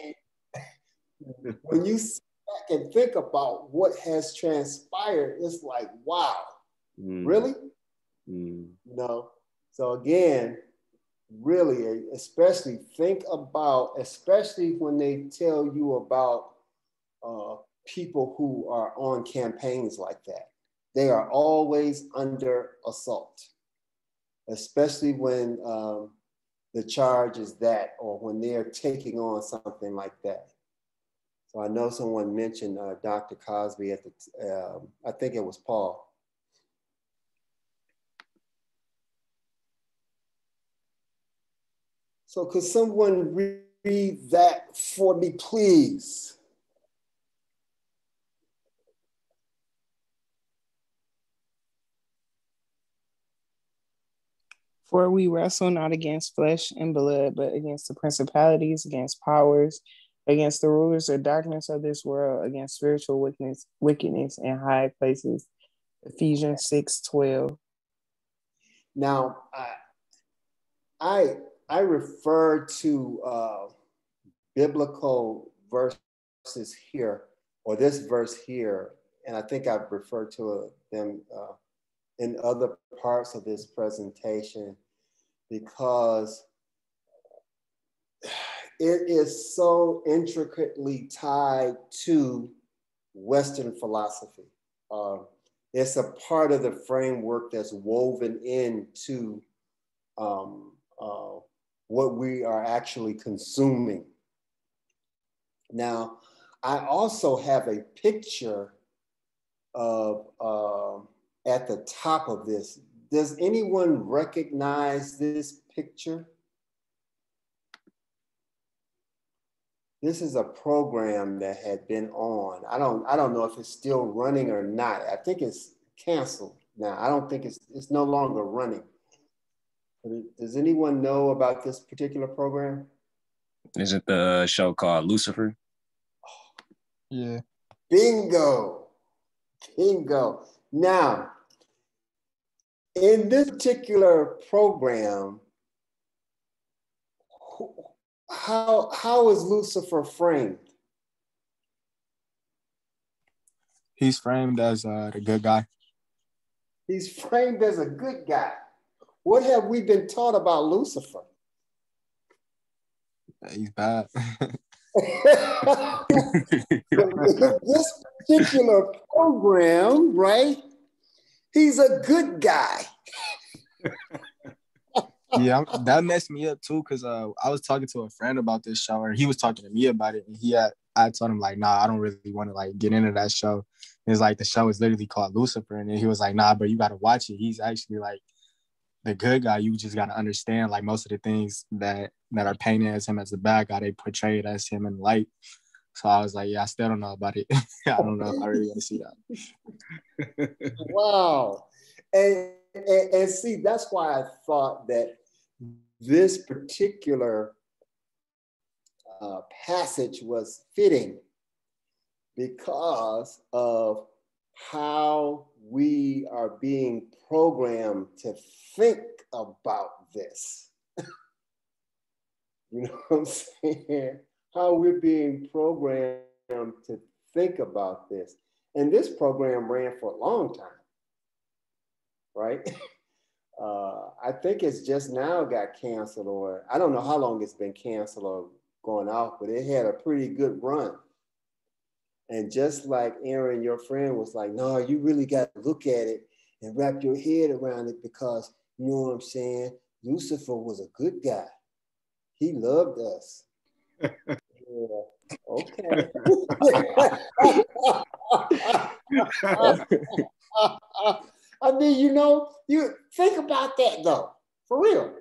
[SPEAKER 1] when you sit back and think about what has transpired, it's like, wow, mm. really? Mm. You know. So again, really, especially think about, especially when they tell you about uh, people who are on campaigns like that. They are always under assault especially when um, the charge is that or when they're taking on something like that. So I know someone mentioned uh, Dr. Cosby at the, uh, I think it was Paul. So could someone read that for me, please?
[SPEAKER 5] For we wrestle not against flesh and blood, but against the principalities, against powers, against the rulers of darkness of this world, against spiritual wickedness, wickedness in high places. Ephesians 6 12.
[SPEAKER 1] Now, I I refer to uh, biblical verses here, or this verse here, and I think I've referred to them uh, in other parts of this presentation because it is so intricately tied to Western philosophy. Uh, it's a part of the framework that's woven into um, uh, what we are actually consuming. Now, I also have a picture of uh, at the top of this. Does anyone recognize this picture? This is a program that had been on. I don't, I don't know if it's still running or not. I think it's canceled now. I don't think it's, it's no longer running. Does anyone know about this particular program?
[SPEAKER 2] Is it the show called Lucifer?
[SPEAKER 5] Yeah.
[SPEAKER 1] Bingo. Bingo. Now, in this particular program, how how is Lucifer framed?
[SPEAKER 8] He's framed as uh, the good guy.
[SPEAKER 1] He's framed as a good guy. What have we been taught about Lucifer?
[SPEAKER 8] He's bad. [LAUGHS] [LAUGHS]
[SPEAKER 1] this particular program, right? He's a good guy. [LAUGHS]
[SPEAKER 8] yeah, that messed me up too because uh, I was talking to a friend about this show, and he was talking to me about it, and he had I told him like, nah, I don't really want to like get into that show. It's like the show is literally called Lucifer, and he was like, nah, but you got to watch it. He's actually like the good guy. You just got to understand like most of the things that that are painted as him as the bad guy, they portray it as him in light. So I was like, yeah, I still don't know about it. [LAUGHS] I don't know I really want to see
[SPEAKER 1] that. [LAUGHS] wow. And, and, and see, that's why I thought that this particular uh, passage was fitting because of how we are being programmed to think about this. [LAUGHS] you know what I'm saying? How we're being programmed to think about this. And this program ran for a long time, right? [LAUGHS] Uh, I think it's just now got canceled, or I don't know how long it's been canceled or going off, but it had a pretty good run. And just like Aaron, your friend was like, no, you really got to look at it and wrap your head around it because you know what I'm saying? Lucifer was a good guy. He loved us. [LAUGHS] yeah. Okay. [LAUGHS] I mean, you know, you think about that though, for real.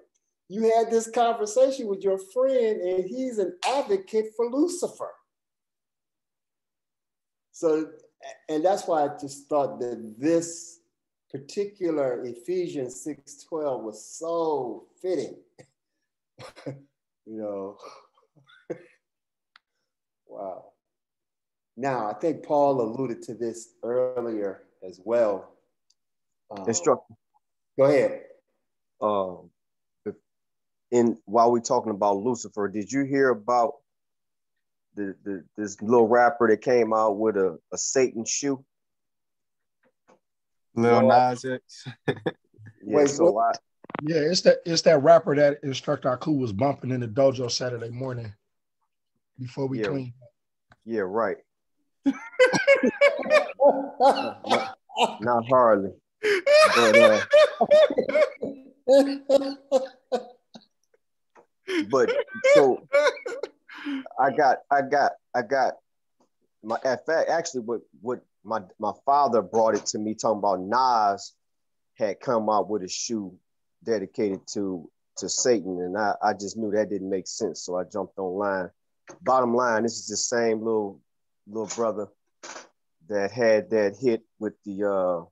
[SPEAKER 1] You had this conversation with your friend, and he's an advocate for Lucifer. So, and that's why I just thought that this particular Ephesians 6:12 was so fitting. [LAUGHS] you know. [LAUGHS] wow. Now, I think Paul alluded to this earlier as well.
[SPEAKER 12] Um, Instructor.
[SPEAKER 1] Go ahead.
[SPEAKER 12] Um, in while we're talking about Lucifer, did you hear about the, the this little rapper that came out with a, a Satan shoe.
[SPEAKER 8] Lil Nas X. [LAUGHS]
[SPEAKER 12] yeah, Wait, so I,
[SPEAKER 6] yeah, it's that it's that rapper that Instructor Aku was bumping in the dojo Saturday morning before we
[SPEAKER 12] yeah,
[SPEAKER 6] clean.
[SPEAKER 12] Yeah, right. [LAUGHS] not, not hardly. But, uh, [LAUGHS] but so I got, I got, I got my in fact, actually what what my my father brought it to me talking about Nas had come out with a shoe dedicated to to Satan, and I, I just knew that didn't make sense, so I jumped online. Bottom line, this is the same little little brother that had that hit with the uh,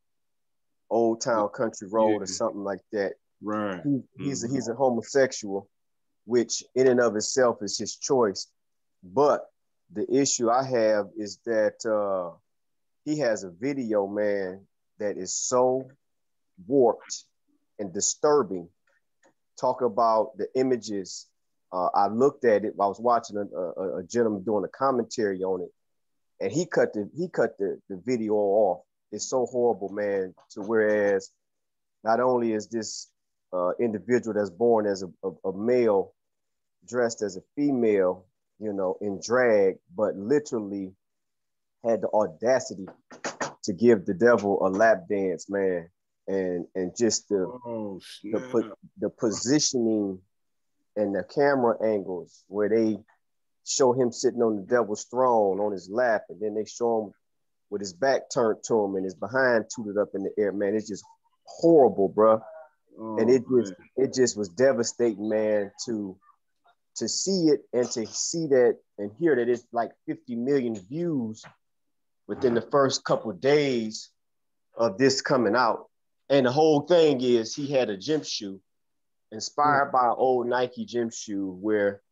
[SPEAKER 12] Old Town Country Road yeah. or something like that.
[SPEAKER 7] Right.
[SPEAKER 12] He, he's mm-hmm. a, he's a homosexual, which in and of itself is his choice. But the issue I have is that uh, he has a video, man, that is so warped and disturbing. Talk about the images. Uh, I looked at it. I was watching a, a, a, gentleman doing a commentary on it, and he cut the he cut the, the video off. It's so horrible, man. To whereas, not only is this uh, individual that's born as a, a, a male dressed as a female, you know, in drag, but literally had the audacity to give the devil a lap dance, man. And and just the oh, the, the positioning and the camera angles where they show him sitting on the devil's throne on his lap, and then they show him with his back turned to him and his behind tooted up in the air. Man, it's just horrible, bro. Oh, and it just man. it just was devastating, man, to to see it and to see that and hear that it's like 50 million views within the first couple of days of this coming out. And the whole thing is he had a gym shoe inspired mm. by an old Nike gym shoe where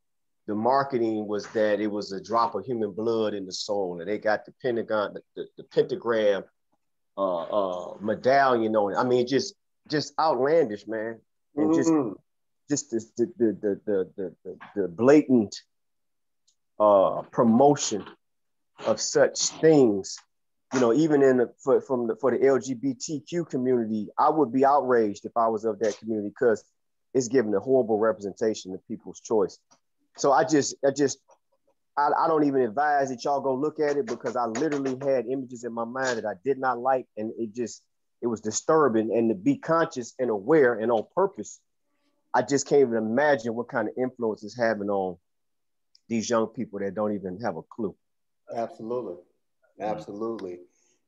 [SPEAKER 12] the marketing was that it was a drop of human blood in the sole. And they got the pentagon, the, the, the pentagram uh, uh, medallion on it. I mean, just just outlandish, man. And mm-hmm just the the the the the, the, the blatant uh, promotion of such things. You know, even in the, for from the for the LGBTQ community, I would be outraged if I was of that community because it's giving a horrible representation of people's choice. So I just I just I, I don't even advise that y'all go look at it because I literally had images in my mind that I did not like, and it just it was disturbing. And to be conscious and aware and on purpose I just can't even imagine what kind of influence it's having on these young people that don't even have a clue.
[SPEAKER 1] Absolutely. Absolutely.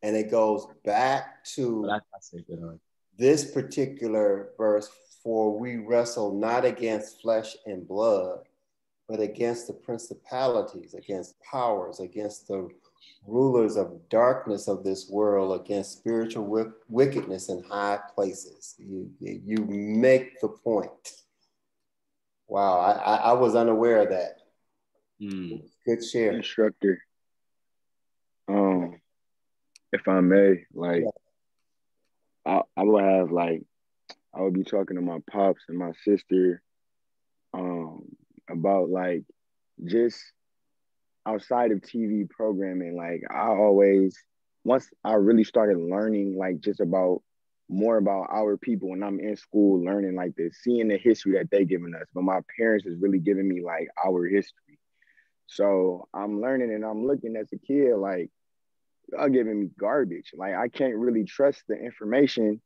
[SPEAKER 1] And it goes back to this particular verse for we wrestle not against flesh and blood, but against the principalities, against powers, against the rulers of darkness of this world, against spiritual wickedness in high places. You, you make the point. Wow, I, I was unaware of that. Mm. Good share.
[SPEAKER 14] Instructor. Um, if I may, like I, I would have like I would be talking to my pops and my sister um about like just outside of TV programming, like I always once I really started learning like just about more about our people when I'm in school learning like this, seeing the history that they given us. But my parents is really giving me like our history. So I'm learning and I'm looking as a kid, like y'all giving me garbage. Like I can't really trust the information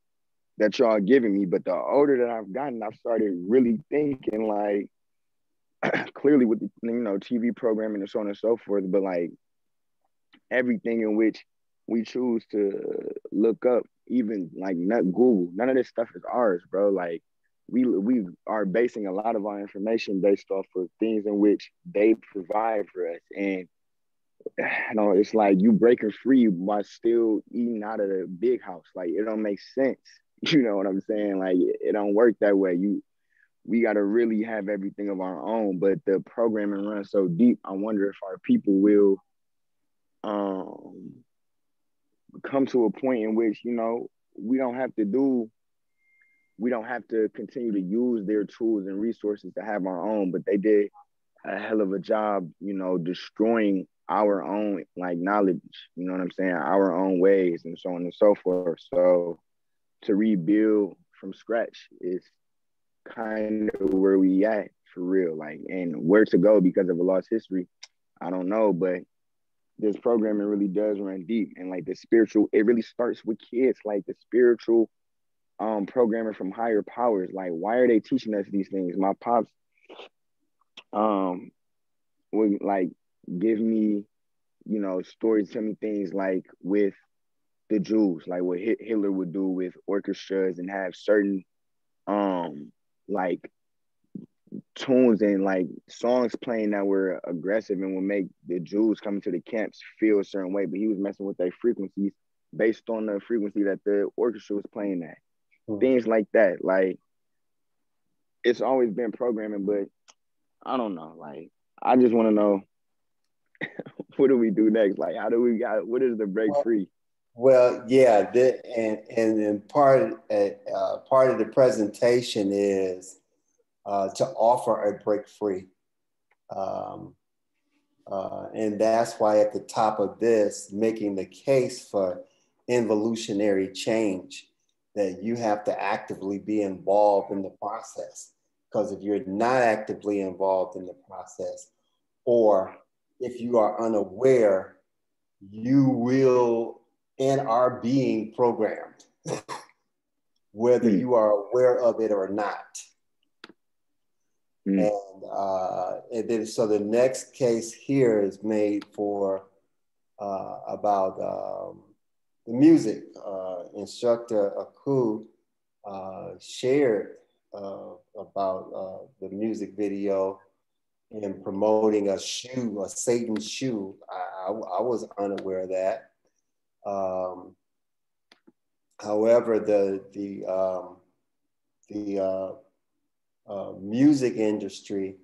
[SPEAKER 14] that y'all giving me. But the older that I've gotten, I've started really thinking like [CLEARS THROAT] clearly with the you know TV programming and so on and so forth, but like everything in which we choose to look up, even like not Google, none of this stuff is ours, bro. Like we we are basing a lot of our information based off of things in which they provide for us. And [SIGHS] you know, it's like you breaking free while still eating out of the big house. Like it don't make sense. [LAUGHS] You know what I'm saying? Like it don't work that way. You we got to really have everything of our own. But the programming runs so deep. I wonder if our people will um, come to a point in which you know we don't have to do. We don't have to continue to use their tools and resources to have our own, but they did a hell of a job, you know, destroying our own like knowledge, you know what I'm saying, our own ways and so on and so forth. So to rebuild from scratch is kind of where we at for real. Like, and where to go because of a lost history, I don't know. But this programming really does run deep, and like the spiritual, it really starts with kids. Like the spiritual um programming from higher powers. Like, why are they teaching us these things? My pops um would like give me, you know, stories, tell me things like with the Jews, like what Hitler would do with orchestras and have certain um like tunes and like songs playing that were aggressive and would make the Jews coming to the camps feel a certain way. But he was messing with their frequencies based on the frequency that the orchestra was playing at. Mm-hmm. Things like that. Like it's always been programming, but I don't know. Like I just want to know [LAUGHS] what do we do next? Like how do we got what is the break free?
[SPEAKER 1] Well, yeah, the, and and then part uh, part of the presentation is uh, to offer a break free, um, uh, and that's why at the top of this, making the case for involutionary change, that you have to actively be involved in the process. Because if you're not actively involved in the process, or if you are unaware, you will and are being programmed, [LAUGHS] whether mm. you are aware of it or not. Mm. And, uh, and then, so the next case here is made for uh, about um, the music. Uh, instructor Aku uh, shared uh, about uh, the music video and promoting a shoe, a Satan shoe. I, I, I was unaware of that. Um, however, the the um, the uh, uh, music industry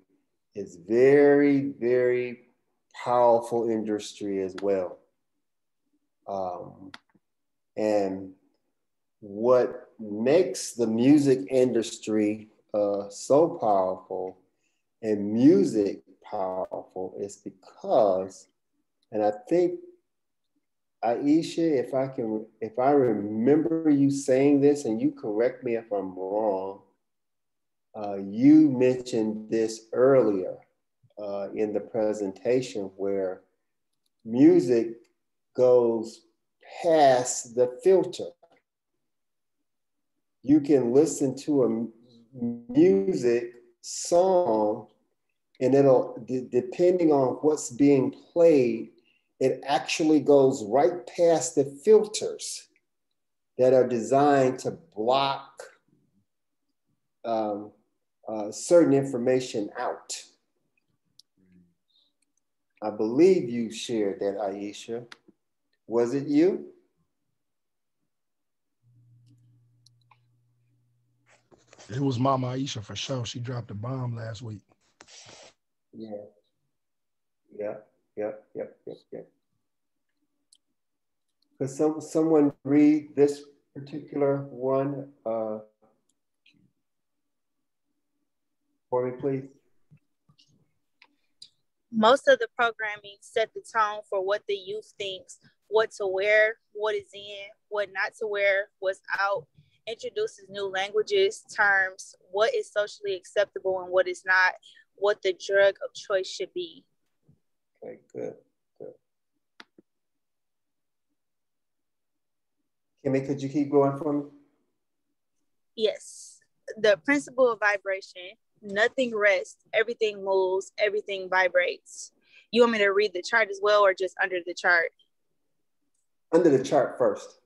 [SPEAKER 1] is very very powerful industry as well. Um, and what makes the music industry uh, so powerful and music powerful is because, and I think Aisha, if I can, if I remember you saying this, and you correct me if I'm wrong, uh, you mentioned this earlier uh, in the presentation where music goes past the filter. You can listen to a music song, and it'll, depending on what's being played, it actually goes right past the filters that are designed to block um, uh, certain information out. I believe you shared that, Aisha. Was it you?
[SPEAKER 6] It was Mama Aisha for sure. She dropped a bomb last week.
[SPEAKER 1] Yeah. Yeah. Yep. Yep. Yep. Yep. Could some someone read this particular one uh, for me, please?
[SPEAKER 15] Most of the programming set the tone for what the youth thinks, what to wear, what is in, what not to wear, what's out, introduces new languages, terms, what is socially acceptable and what is not, what the drug of choice should be.
[SPEAKER 1] Okay, good, good. Kimmy, could you keep going for me?
[SPEAKER 15] Yes. The principle of vibration nothing rests, everything moves, everything vibrates. You want me to read the chart as well or just under the chart?
[SPEAKER 1] Under the chart first.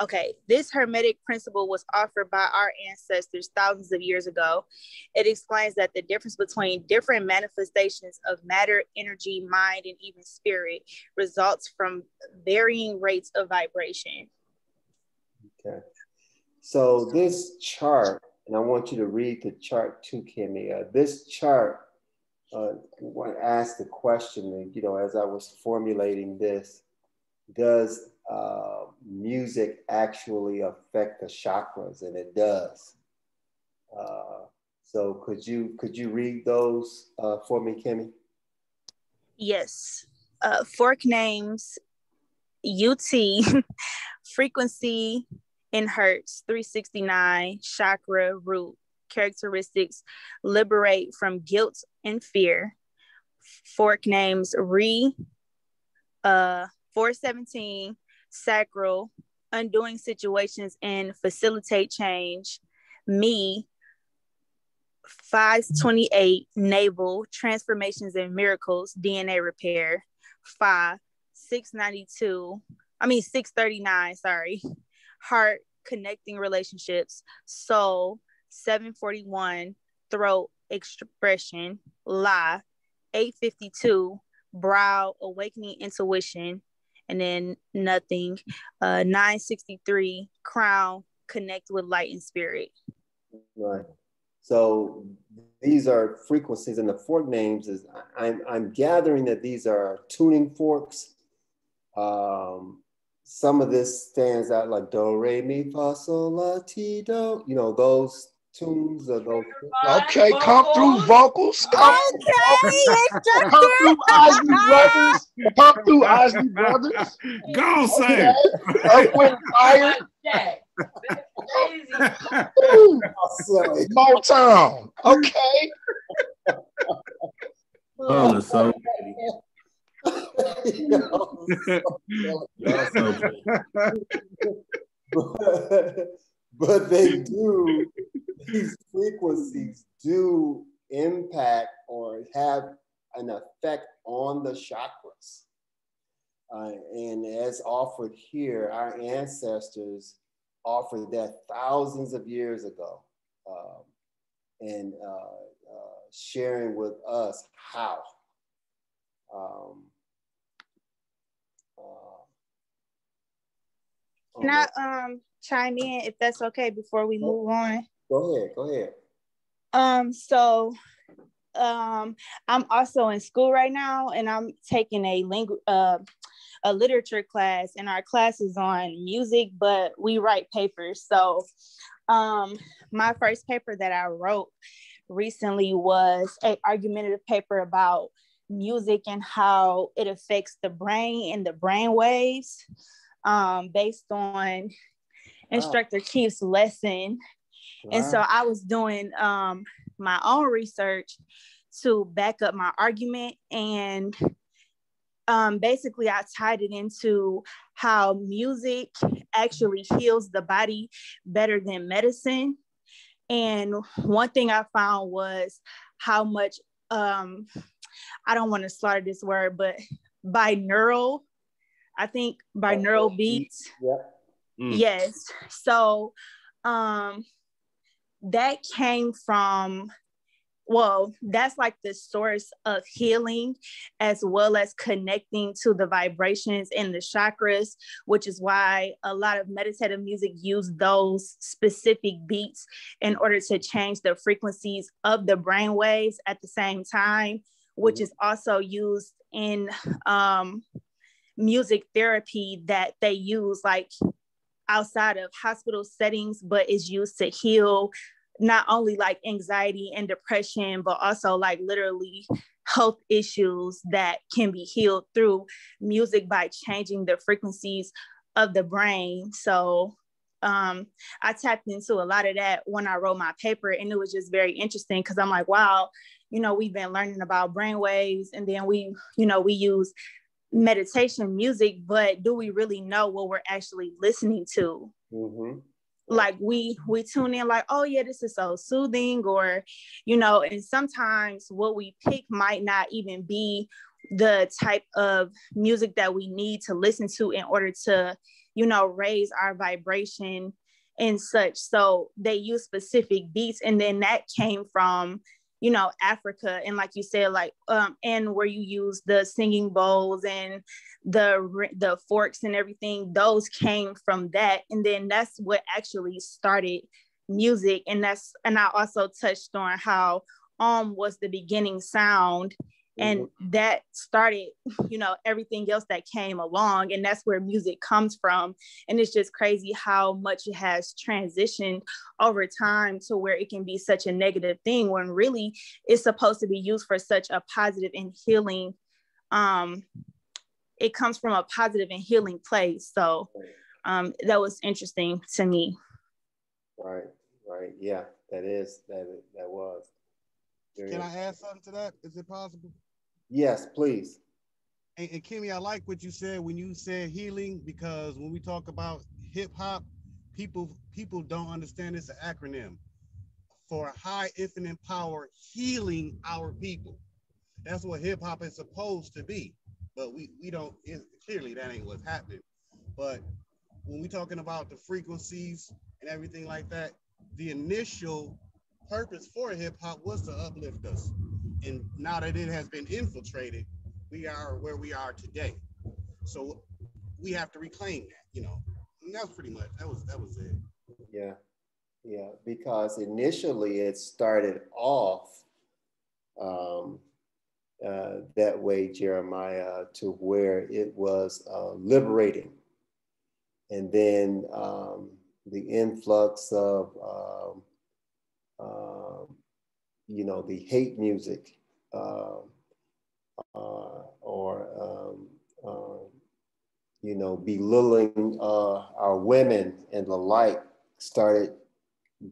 [SPEAKER 15] Okay, this hermetic principle was offered by our ancestors thousands of years ago. It explains that the difference between different manifestations of matter, energy, mind, and even spirit results from varying rates of vibration.
[SPEAKER 1] Okay. So this chart and I want you to read the chart too, Kimmy. Uh, this chart, uh, I want to ask the question, you know, as I was formulating this, does uh, music actually affect the chakras? And it does. Uh, so could you could you read those uh, for me, Kimmy?
[SPEAKER 15] Yes. Uh, fork names, UT, [LAUGHS] frequency, in Hertz 369 chakra root characteristics liberate from guilt and fear. Fork names Re, uh, 417 sacral, undoing situations and facilitate change. Mi, 528 navel, transformations and miracles, DNA repair. Five, 692, I mean 639, sorry, heart connecting relationships, Sol, 741, throat expression, lie, 852, brow, awakening intuition, and then nothing, uh, 963, crown, connect with light and spirit.
[SPEAKER 1] Right. So these are frequencies, and the fork names is I'm I'm gathering that these are tuning forks. Um, some of this stands out like do re mi fa sol la ti do. You know those tunes or those.
[SPEAKER 6] Okay, come through vocals. Come, okay, come through Isley Brothers. Come through Isley Brothers.
[SPEAKER 7] Go say.
[SPEAKER 6] Earth, Wind, Fire. Motown. Okay.
[SPEAKER 10] Oh, so
[SPEAKER 1] but, [LAUGHS] [LAUGHS] but they [LAUGHS] do, these frequencies do impact or have an effect on the chakras. Uh, and as offered here, our ancestors offered that thousands of years ago um, and uh, uh, sharing with us how. Um,
[SPEAKER 15] Can I um chime in if that's okay before we move on?
[SPEAKER 1] Go ahead, go ahead.
[SPEAKER 15] Um, so um I'm also in school right now and I'm taking a lingu uh a literature class and our class is on music, but we write papers. So um my first paper that I wrote recently was a argumentative paper about music and how it affects the brain and the brain waves um, based on instructor wow. Keith's lesson. Wow. And so I was doing um, my own research to back up my argument. And um, basically, I tied it into how music actually heals the body better than medicine. And one thing I found was how much, um, I don't want to slaughter this word, but binaural I think binaural beats.
[SPEAKER 1] Yeah. Mm.
[SPEAKER 15] Yes. So um that came from well, that's like the source of healing as well as connecting to the vibrations in the chakras, which is why a lot of meditative music use those specific beats in order to change the frequencies of the brain waves at the same time, which mm-hmm. is also used in um, music therapy that they use like outside of hospital settings, but is used to heal not only like anxiety and depression, but also like literally health issues that can be healed through music by changing the frequencies of the brain. So um, I tapped into a lot of that when I wrote my paper, and it was just very interesting because I'm like, wow, you know, we've been learning about brain waves, and then we, you know, we use meditation music, but do we really know what we're actually listening to? Mm-hmm like we we tune in like oh yeah this is so soothing or you know and sometimes what we pick might not even be the type of music that we need to listen to in order to you know raise our vibration and such so they use specific beats and then that came from you know africa and like you said like um and where you use the singing bowls and the the forks and everything those came from that. And then that's what actually started music. And that's and i also touched on how um was the beginning sound and that started you know everything else that came along and that's where music comes from. And it's just crazy how much it has transitioned over time to where it can be such a negative thing when really it's supposed to be used for such a positive and healing um it comes from a positive and healing place. So um that was interesting to me.
[SPEAKER 1] Right right. Yeah that is that that was.
[SPEAKER 16] Can I add something to that? Is it possible?
[SPEAKER 1] Yes, please.
[SPEAKER 16] And, and Kimmy, I like what you said when you said healing because when we talk about hip hop, people people don't understand it's an acronym for high infinite power healing our people. That's what hip hop is supposed to be, but we we don't. It, clearly, that ain't what's happening. But when we talking about the frequencies and everything like that, the initial purpose for hip hop was to uplift us and now that it has been infiltrated, we are where we are today. So we have to reclaim that, you know. And that was pretty much that was that was it.
[SPEAKER 1] Yeah. Yeah, because initially it started off um, uh, that way, Jeremiah, to where it was uh, liberating. And then um, the influx of um, uh, you know, the hate music uh, uh, or, um, uh, you know, belittling uh, our women and the like started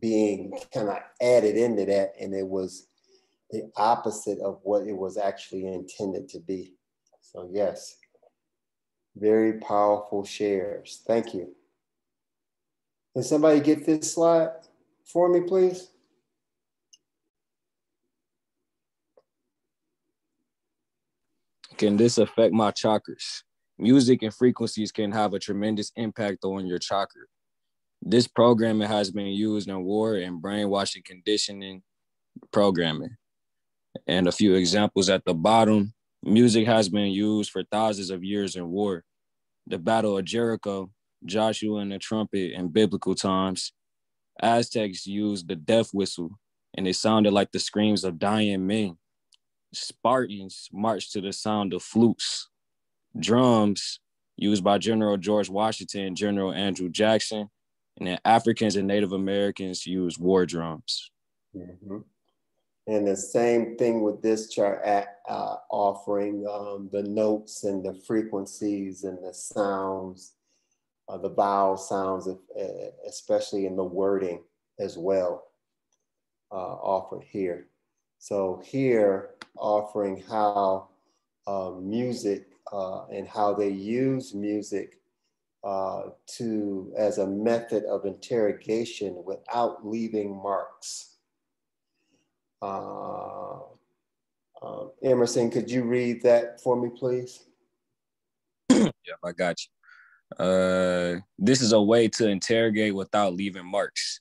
[SPEAKER 1] being kind of added into that. And it was the opposite of what it was actually intended to be. So, yes, very powerful shares. Thank you. Can somebody get this slide for me, please?
[SPEAKER 2] Can this affect my chakras? Music and frequencies can have a tremendous impact on your chakra. This programming has been used in war and brainwashing conditioning programming. And a few examples at the bottom music has been used for thousands of years in war. The Battle of Jericho, Joshua and the trumpet in biblical times. Aztecs used the death whistle, and it sounded like the screams of dying men. Spartans marched to the sound of flutes, drums used by General George Washington General Andrew Jackson, and then Africans and Native Americans used war drums.
[SPEAKER 1] Mm-hmm. And the same thing with this chart uh, offering um, the notes and the frequencies and the sounds, uh, the vowel sounds, especially in the wording as well, uh, offered here. So here, offering how uh, music uh, and how they use music uh, to as a method of interrogation without leaving marks. Uh, um, Emerson, could you read that for me, please? [CLEARS THROAT]
[SPEAKER 2] yeah, I got you. Uh, this is a way to interrogate without leaving marks.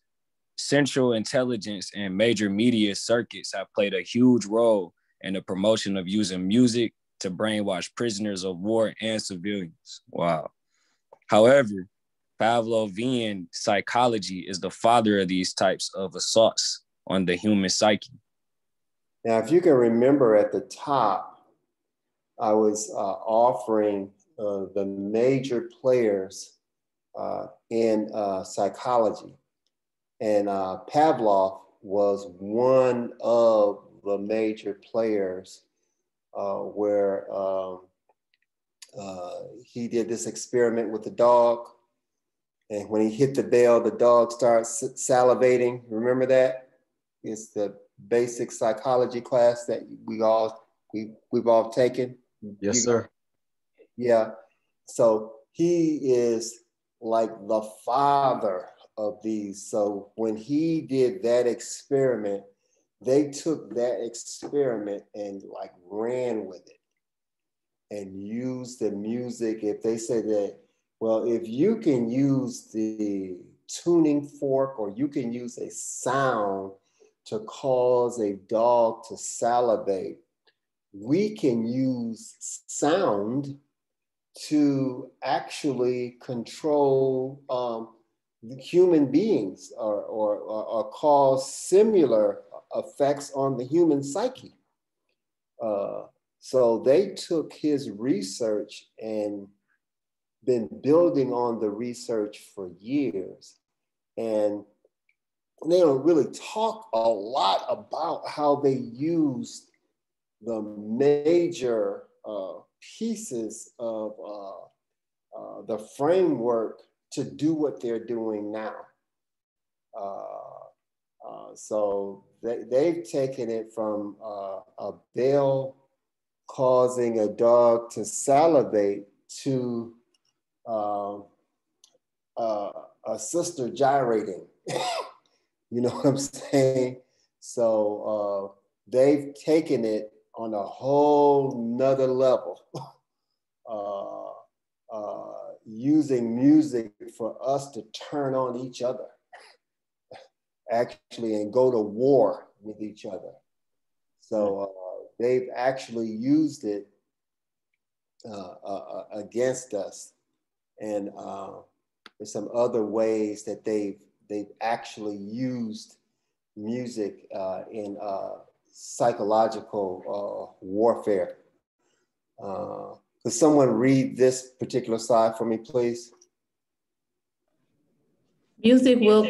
[SPEAKER 2] Central intelligence and major media circuits have played a huge role in the promotion of using music to brainwash prisoners of war and civilians. Wow. However, Pavlovian psychology is the father of these types of assaults on the human psyche.
[SPEAKER 1] Now, if you can remember at the top, I was uh, offering uh, the major players uh, in uh, psychology. And uh, Pavlov was one of the major players uh, where um, he did this experiment with the dog and when he hit the bell, the dog starts salivating. Remember that? It's the basic psychology class that we all we we've all taken.
[SPEAKER 8] Yes, you, sir.
[SPEAKER 1] Yeah. So he is like the father of these. So when he did that experiment, they took that experiment and like ran with it and used the music. If they said that well, if you can use the tuning fork or you can use a sound to cause a dog to salivate, we can use sound to actually control um, human beings or, or, or, cause similar effects on the human psyche. Uh, so they took his research and been building on the research for years. And they don't really talk a lot about how they used the major uh, pieces of uh, uh, the framework to do what they're doing now. Uh, uh, so they, they've taken it from uh, a bell causing a dog to salivate to uh, uh, a sister gyrating. [LAUGHS] you know what I'm saying? So uh, they've taken it on a whole nother level, [LAUGHS] using music for us to turn on each other, actually, and go to war with each other. So uh, they've actually used it uh, uh, against us and uh, there's some other ways that they've they've actually used music uh, in uh, psychological uh, warfare. Could someone read this particular slide for me, please?
[SPEAKER 17] Music will.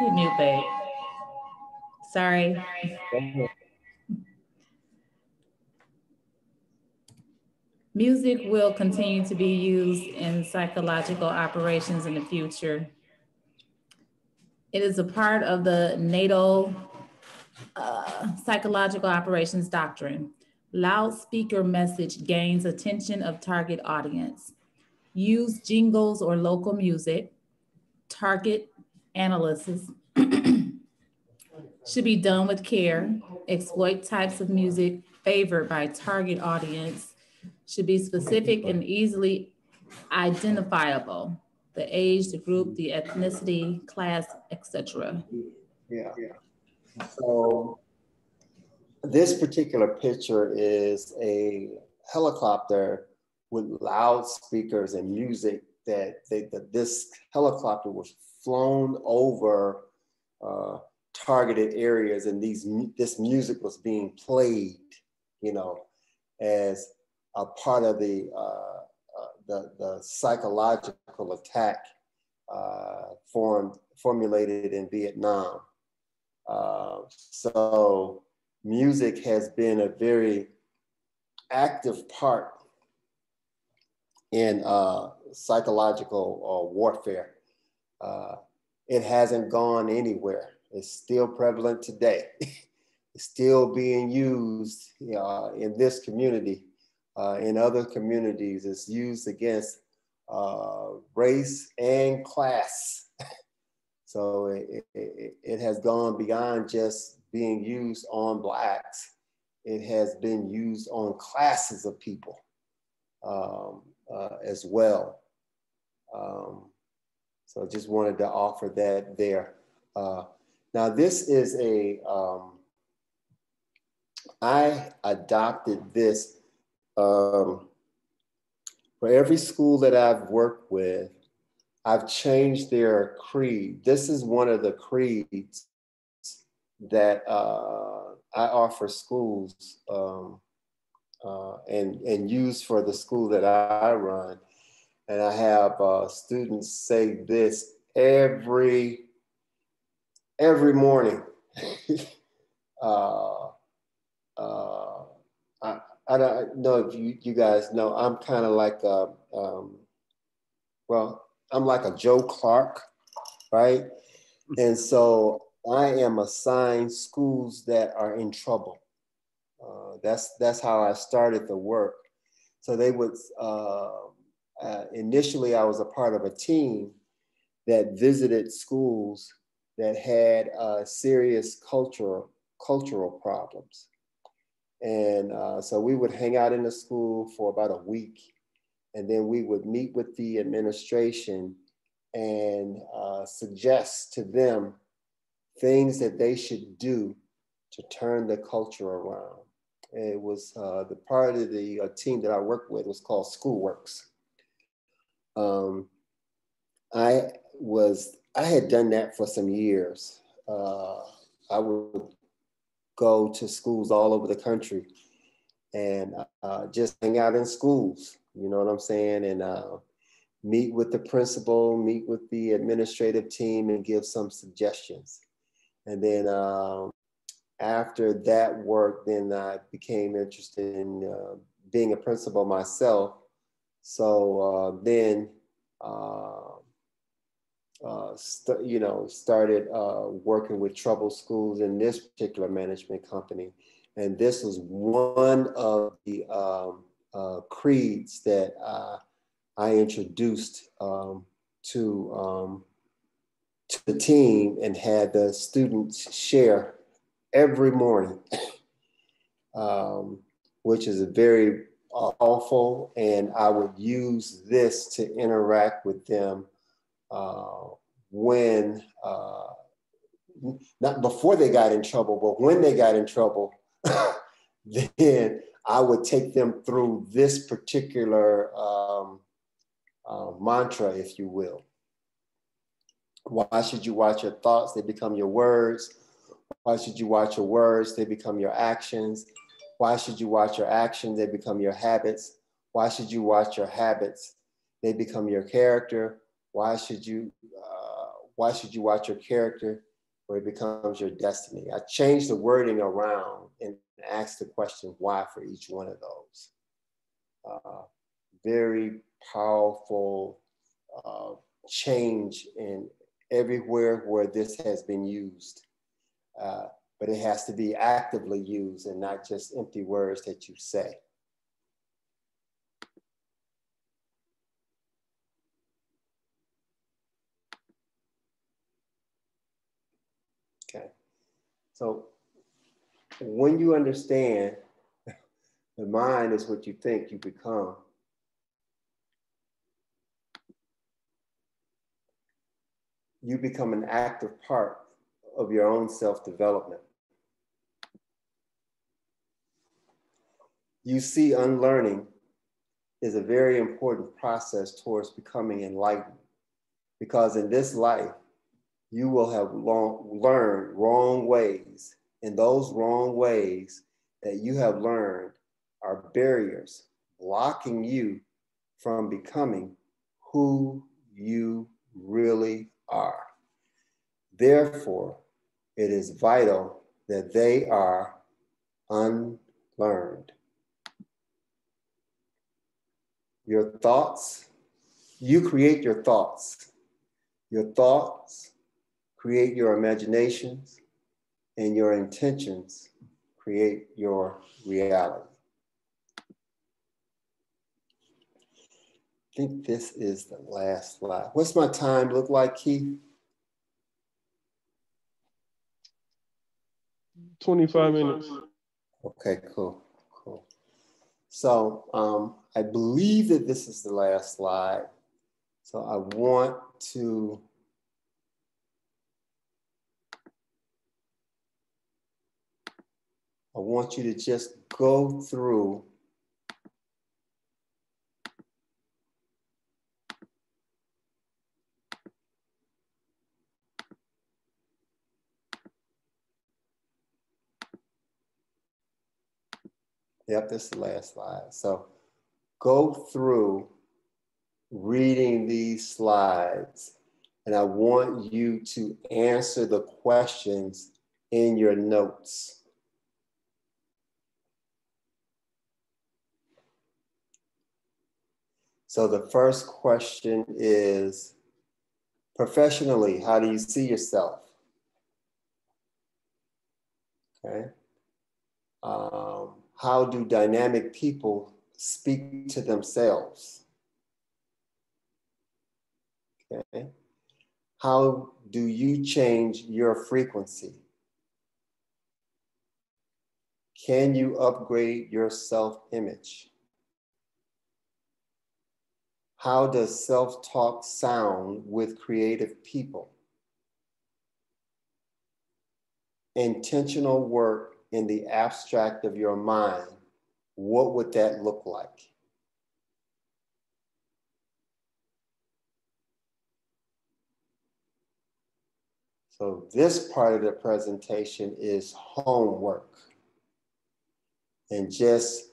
[SPEAKER 17] Mute, babe. Sorry. Music will continue to be used in psychological operations in the future. It is a part of the NATO uh, psychological operations doctrine. Loudspeaker message gains attention of target audience. Use jingles or local music. Target analysis [CLEARS THROAT] should be done with care. Exploit types of music favored by target audience should be specific and easily identifiable. The age, the group, the ethnicity, class, etc.
[SPEAKER 1] Yeah. So this particular picture is a helicopter with loudspeakers and music that, they, that this helicopter was flown over uh, targeted areas and these this music was being played, you know, as a part of the, uh, uh, the, the, psychological attack uh, formed, formulated in Vietnam. Uh, so music has been a very active part in uh, psychological warfare. it hasn't gone anywhere. It's still prevalent today. [LAUGHS] it's still being used uh, in this community uh, in other communities. It's used against uh, race and class. So it, it, it, has gone beyond just being used on blacks. it has been used on classes of people um, uh, as well. Um, so I just wanted to offer that there. Uh, now this is a, um, I adopted this um, for every school that I've worked with, I've changed their creed. This is one of the creeds that uh, I offer schools um, uh, and, and use for the school that I run. And I have uh, students say this every, every morning. [LAUGHS] Uh, uh, I, I don't know if you, you guys know, I'm kind of like a, um, well, I'm like a Joe Clark, right? And so I am assigned schools that are in trouble. Uh, that's that's how I started the work. So they would uh, uh, initially I was a part of a team that visited schools that had uh, serious cultural cultural problems, and uh, so we would hang out in the school for about a week, and then we would meet with the administration and uh, suggest to them things that they should do to turn the culture around. It was uh, the part of the uh, team that I worked with was called Schoolworks. Um, I was I had done that for some years. Uh, I would go to schools all over the country and uh, just hang out in schools. You know what I'm saying? And uh, meet with the principal, meet with the administrative team, and give some suggestions. And then um, after that work, then I became interested in uh, being a principal myself. So uh, then, uh, uh st- you know, started uh, working with troubled schools in this particular management company. And this was one of the um, uh, creeds that I introduced um, to um, to the team and had the students share every morning, [COUGHS] um, which is a very awful. And I would use this to interact with them uh, when, uh, not before they got in trouble, but when they got in trouble, [LAUGHS] then I would take them through this particular um, uh, mantra, if you will. Why should you watch your thoughts? They become your words. Why should you watch your words? They become your actions. Why should you watch your actions? They become your habits. Why should you watch your habits? They become your character. Why should you? Uh, why should you watch your character? Where it becomes your destiny. I changed the wording around and asked the question why for each one of those. Uh, very powerful uh, change in everywhere where this has been used. Uh, but it has to be actively used and not just empty words that you say. Okay, so when you understand the mind is what you think you become, you become an active part of your own self development. You see, unlearning is a very important process towards becoming enlightened because in this life, you will have long, learned wrong ways, and those wrong ways that you have learned are barriers blocking you from becoming who you really are. Therefore, it is vital that they are unlearned. Your thoughts, you create your thoughts. Your thoughts create your imaginations, and your intentions create your reality. I think this is the last slide. What's my time look like, Keith?
[SPEAKER 18] 25 minutes.
[SPEAKER 1] Okay, cool, cool. So um, I believe that this is the last slide. So I want to I want you to just go through Yep, this is the last slide. So go through reading these slides and I want you to answer the questions in your notes. So the first question is professionally, how do you see yourself? Okay. Um, how do dynamic people speak to themselves? Okay. How do you change your frequency? Can you upgrade your self image? How does self talk sound with creative people? Intentional work in the abstract of your mind, what would that look like? So this part of the presentation is homework. And just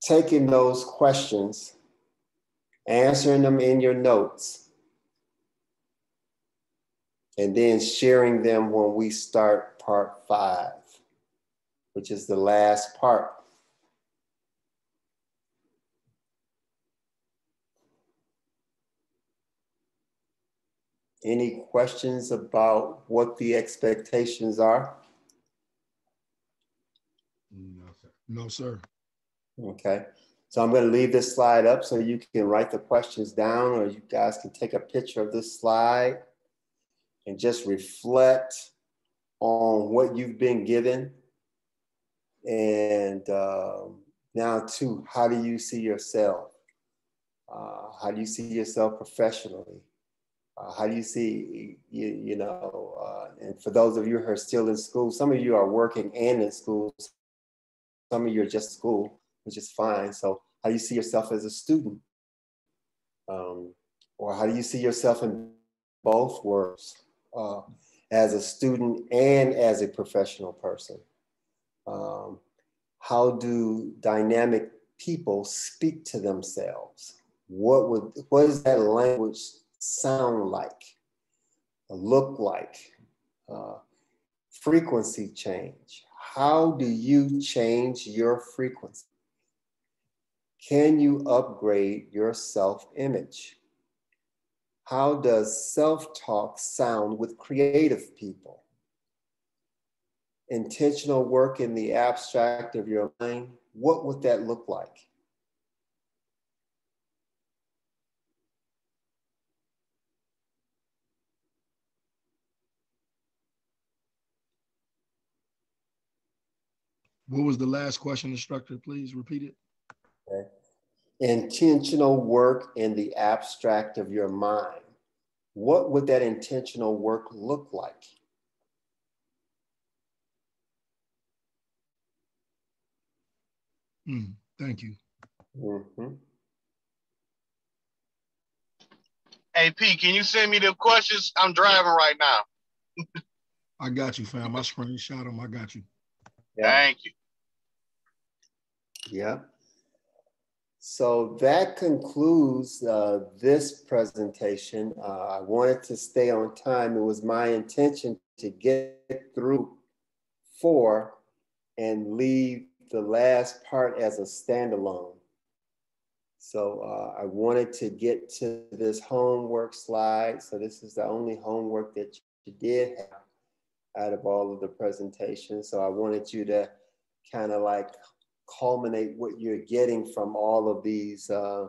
[SPEAKER 1] taking those questions answering them in your notes, and then sharing them when we start part five, which is the last part. Any questions about what the expectations are?
[SPEAKER 6] No, sir. No, sir.
[SPEAKER 1] Okay. So I'm going to leave this slide up so you can write the questions down or you guys can take a picture of this slide and just reflect on what you've been given. And uh, now too, how do you see yourself? Uh, how do you see yourself professionally? Uh, how do you see, you, you know, uh, and for those of you who are still in school, some of you are working and in school, some of you are just school which is fine. So how do you see yourself as a student? Um, or how do you see yourself in both worlds, uh, as a student and as a professional person? Um, how do dynamic people speak to themselves? What would what does that language sound like, look like? Uh, frequency change. How do you change your frequency? Can you upgrade your self image? How does self talk sound with creative people? Intentional work in the abstract of your mind, what would that look like?
[SPEAKER 6] What was the last question, instructor? Please repeat it.
[SPEAKER 1] Okay. Intentional work in the abstract of your mind. What would that intentional work look like?
[SPEAKER 6] Mm, thank you. Mm-hmm.
[SPEAKER 11] Hey P, can you send me the questions? I'm driving right now. [LAUGHS]
[SPEAKER 6] I got you, fam. I screenshot them. I got you.
[SPEAKER 11] Yeah. Thank you.
[SPEAKER 1] Yeah. So that concludes uh, this presentation. Uh, I wanted to stay on time. It was my intention to get through four and leave the last part as a standalone. So uh, I wanted to get to this homework slide. So this is the only homework that you did have out of all of the presentations. So I wanted you to kind of like culminate what you're getting from all of these uh,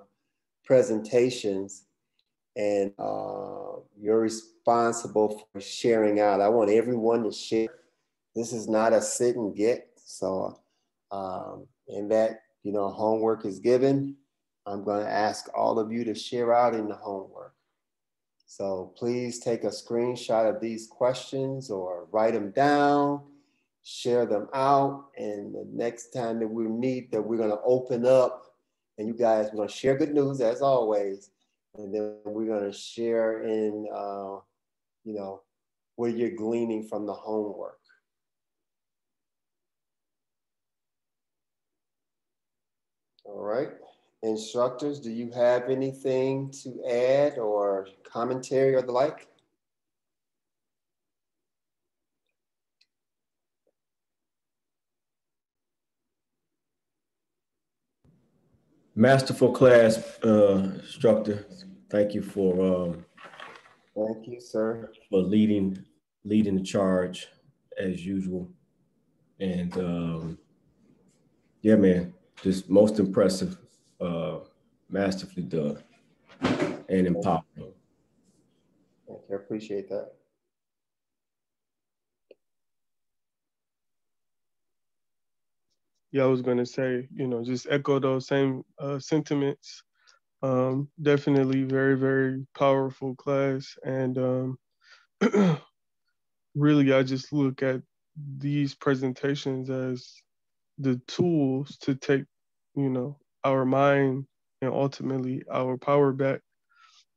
[SPEAKER 1] presentations and uh, you're responsible for sharing out. I want everyone to share. This is not a sit and get. So, um, in that, you know, homework is given. I'm going to ask all of you to share out in the homework. So please take a screenshot of these questions or write them down, share them out. And the next time that we meet, that we're going to open up and you guys, we're to share good news as always. And then we're going to share in, uh, you know, where you're gleaning from the homework. All right. Instructors, do you have anything to add or commentary or the like?
[SPEAKER 18] Masterful class, uh, instructor. Thank you for um,
[SPEAKER 1] thank you, sir,
[SPEAKER 18] for leading leading the charge as usual. And um, yeah, man, just most impressive, uh, masterfully done, and empowering.
[SPEAKER 1] Thank you. I appreciate that.
[SPEAKER 19] Yeah, I was gonna say, you know, just echo those same uh, sentiments. Um, definitely very, very powerful class, and um, [CLEARS THROAT] really, I just look at these presentations as the tools to take, you know, our mind and ultimately our power back.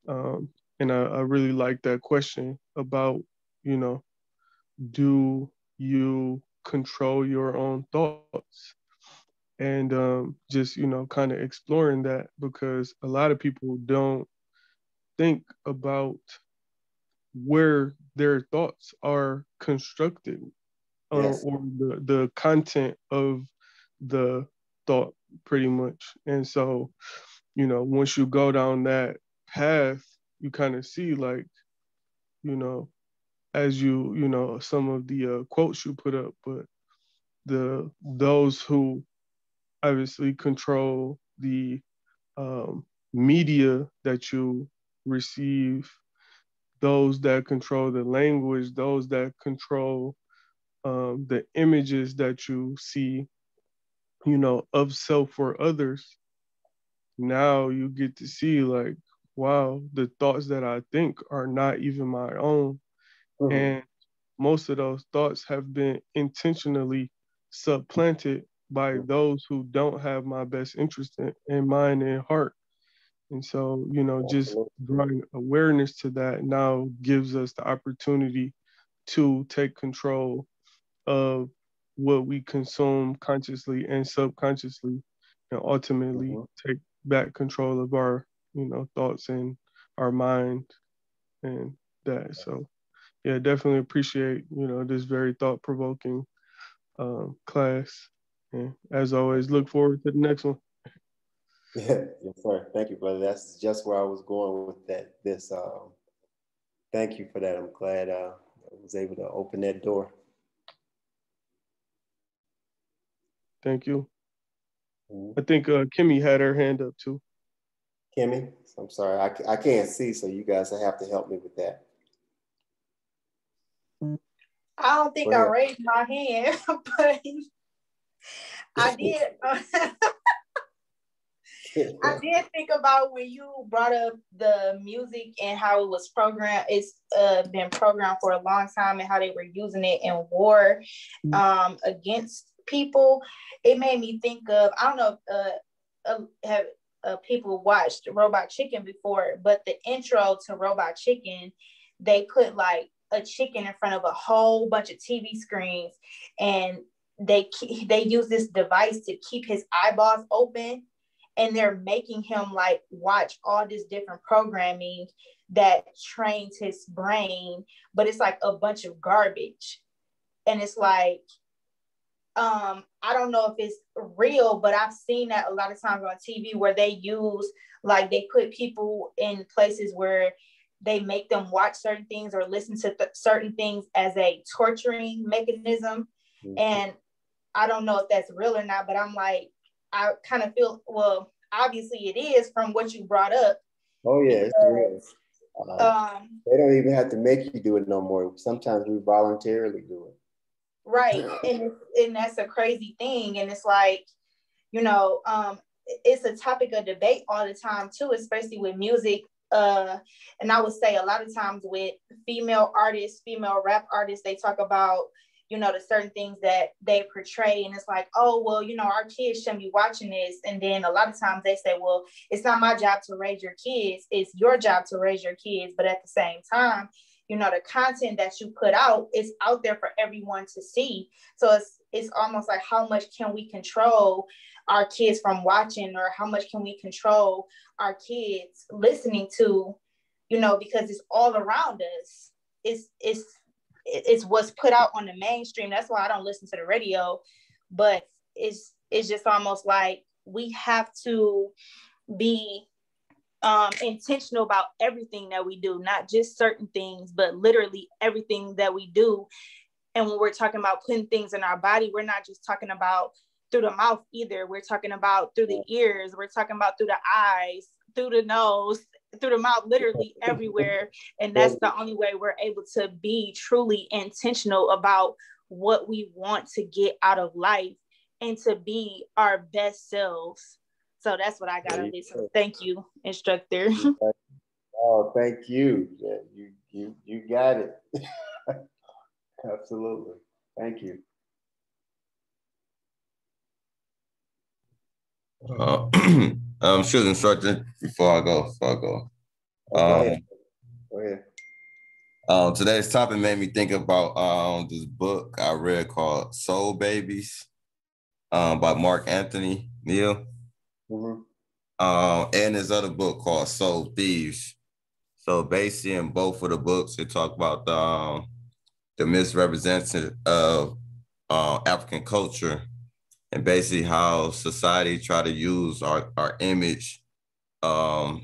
[SPEAKER 19] Um, and I, I really like that question about, you know, do you control your own thoughts? And um, just, you know, kind of exploring that because a lot of people don't think about where their thoughts are constructed yes. or, or the, the content of the thought pretty much. And so, you know, once you go down that path, you kind of see like, you know, as you, you know, some of the uh, quotes you put up, but the those who obviously control the um, media that you receive, those that control the language, those that control um, the images that you see, you know, of self or others, now you get to see like, wow, the thoughts that I think are not even my own. Mm-hmm. And most of those thoughts have been intentionally supplanted by those who don't have my best interest in, in mind and heart. And so, you know, just drawing awareness to that now gives us the opportunity to take control of what we consume consciously and subconsciously, and ultimately mm-hmm. take back control of our, you know, thoughts and our mind and that. So, yeah, definitely appreciate, you know, this very thought provoking um, class. And as always, look forward to the next one.
[SPEAKER 1] Yeah, [LAUGHS] yes, sir. Thank you, brother. That's just where I was going with that. This, um, thank you for that. I'm glad uh, I was able to open that door.
[SPEAKER 19] Thank you. Mm-hmm. I think uh, Kimmy had her hand up too.
[SPEAKER 1] Kimmy, I'm sorry, I, I can't see, so you guys have to help me with that.
[SPEAKER 15] I don't think I raised my hand, [LAUGHS] but I did. [LAUGHS] I did think about when you brought up the music and how it was programmed. It's uh, been programmed for a long time and how they were using it in war mm-hmm. um, against people, it made me think of I don't know if uh, uh, have uh, people watched Robot Chicken before, but the intro to Robot Chicken, they put like a chicken in front of a whole bunch of TV screens, and they they use this device to keep his eyeballs open, and they're making him like watch all this different programming that trains his brain, but it's like a bunch of garbage, and it's like um i don't know if it's real but i've seen that a lot of times on tv where they use like they put people in places where they make them watch certain things or listen to th- certain things as a torturing mechanism mm-hmm. and i don't know if that's real or not but i'm like i kind of feel well obviously it is from what you brought up
[SPEAKER 1] oh yeah because, it's real uh, um, they don't even have to make you do it no more sometimes we voluntarily do it
[SPEAKER 15] Right. And and that's a crazy thing. And it's like, you know, um, it's a topic of debate all the time too, especially with music. Uh, and I would say a lot of times with female artists, female rap artists, they talk about, you know, the certain things that they portray. And it's like, oh, well, you know, our kids shouldn't be watching this. And then a lot of times they say, well, it's not my job to raise your kids, it's your job to raise your kids. But at the same time, you know the content that you put out is out there for everyone to see so it's it's almost like how much can we control our kids from watching or how much can we control our kids listening to you know because it's all around us it's it's it's what's put out on the mainstream that's why i don't listen to the radio but it's it's just almost like we have to be um, intentional about everything that we do, not just certain things, but literally everything that we do. And when we're talking about putting things in our body, we're not just talking about through the mouth either. We're talking about through the ears, we're talking about through the eyes, through the nose, through the mouth, literally everywhere. And that's the only way we're able to be truly intentional about what we want to get out of life and to be our best selves. So that's what I got on this. Thank you, instructor.
[SPEAKER 1] oh, thank you. Yeah, you you you got it. [LAUGHS] Absolutely. Thank you.
[SPEAKER 20] Uh, um, should instructor before I go. Before I go. Um, go ahead. Go ahead. Um, today's topic made me think about um, this book I read called Soul Babies um, by Mark Anthony Neal. Mm-hmm. Uh, and his other book called Soul Thieves. So basically, in both of the books, they talk about the, um, the misrepresentation of uh, African culture and basically how society try to use our, our image um,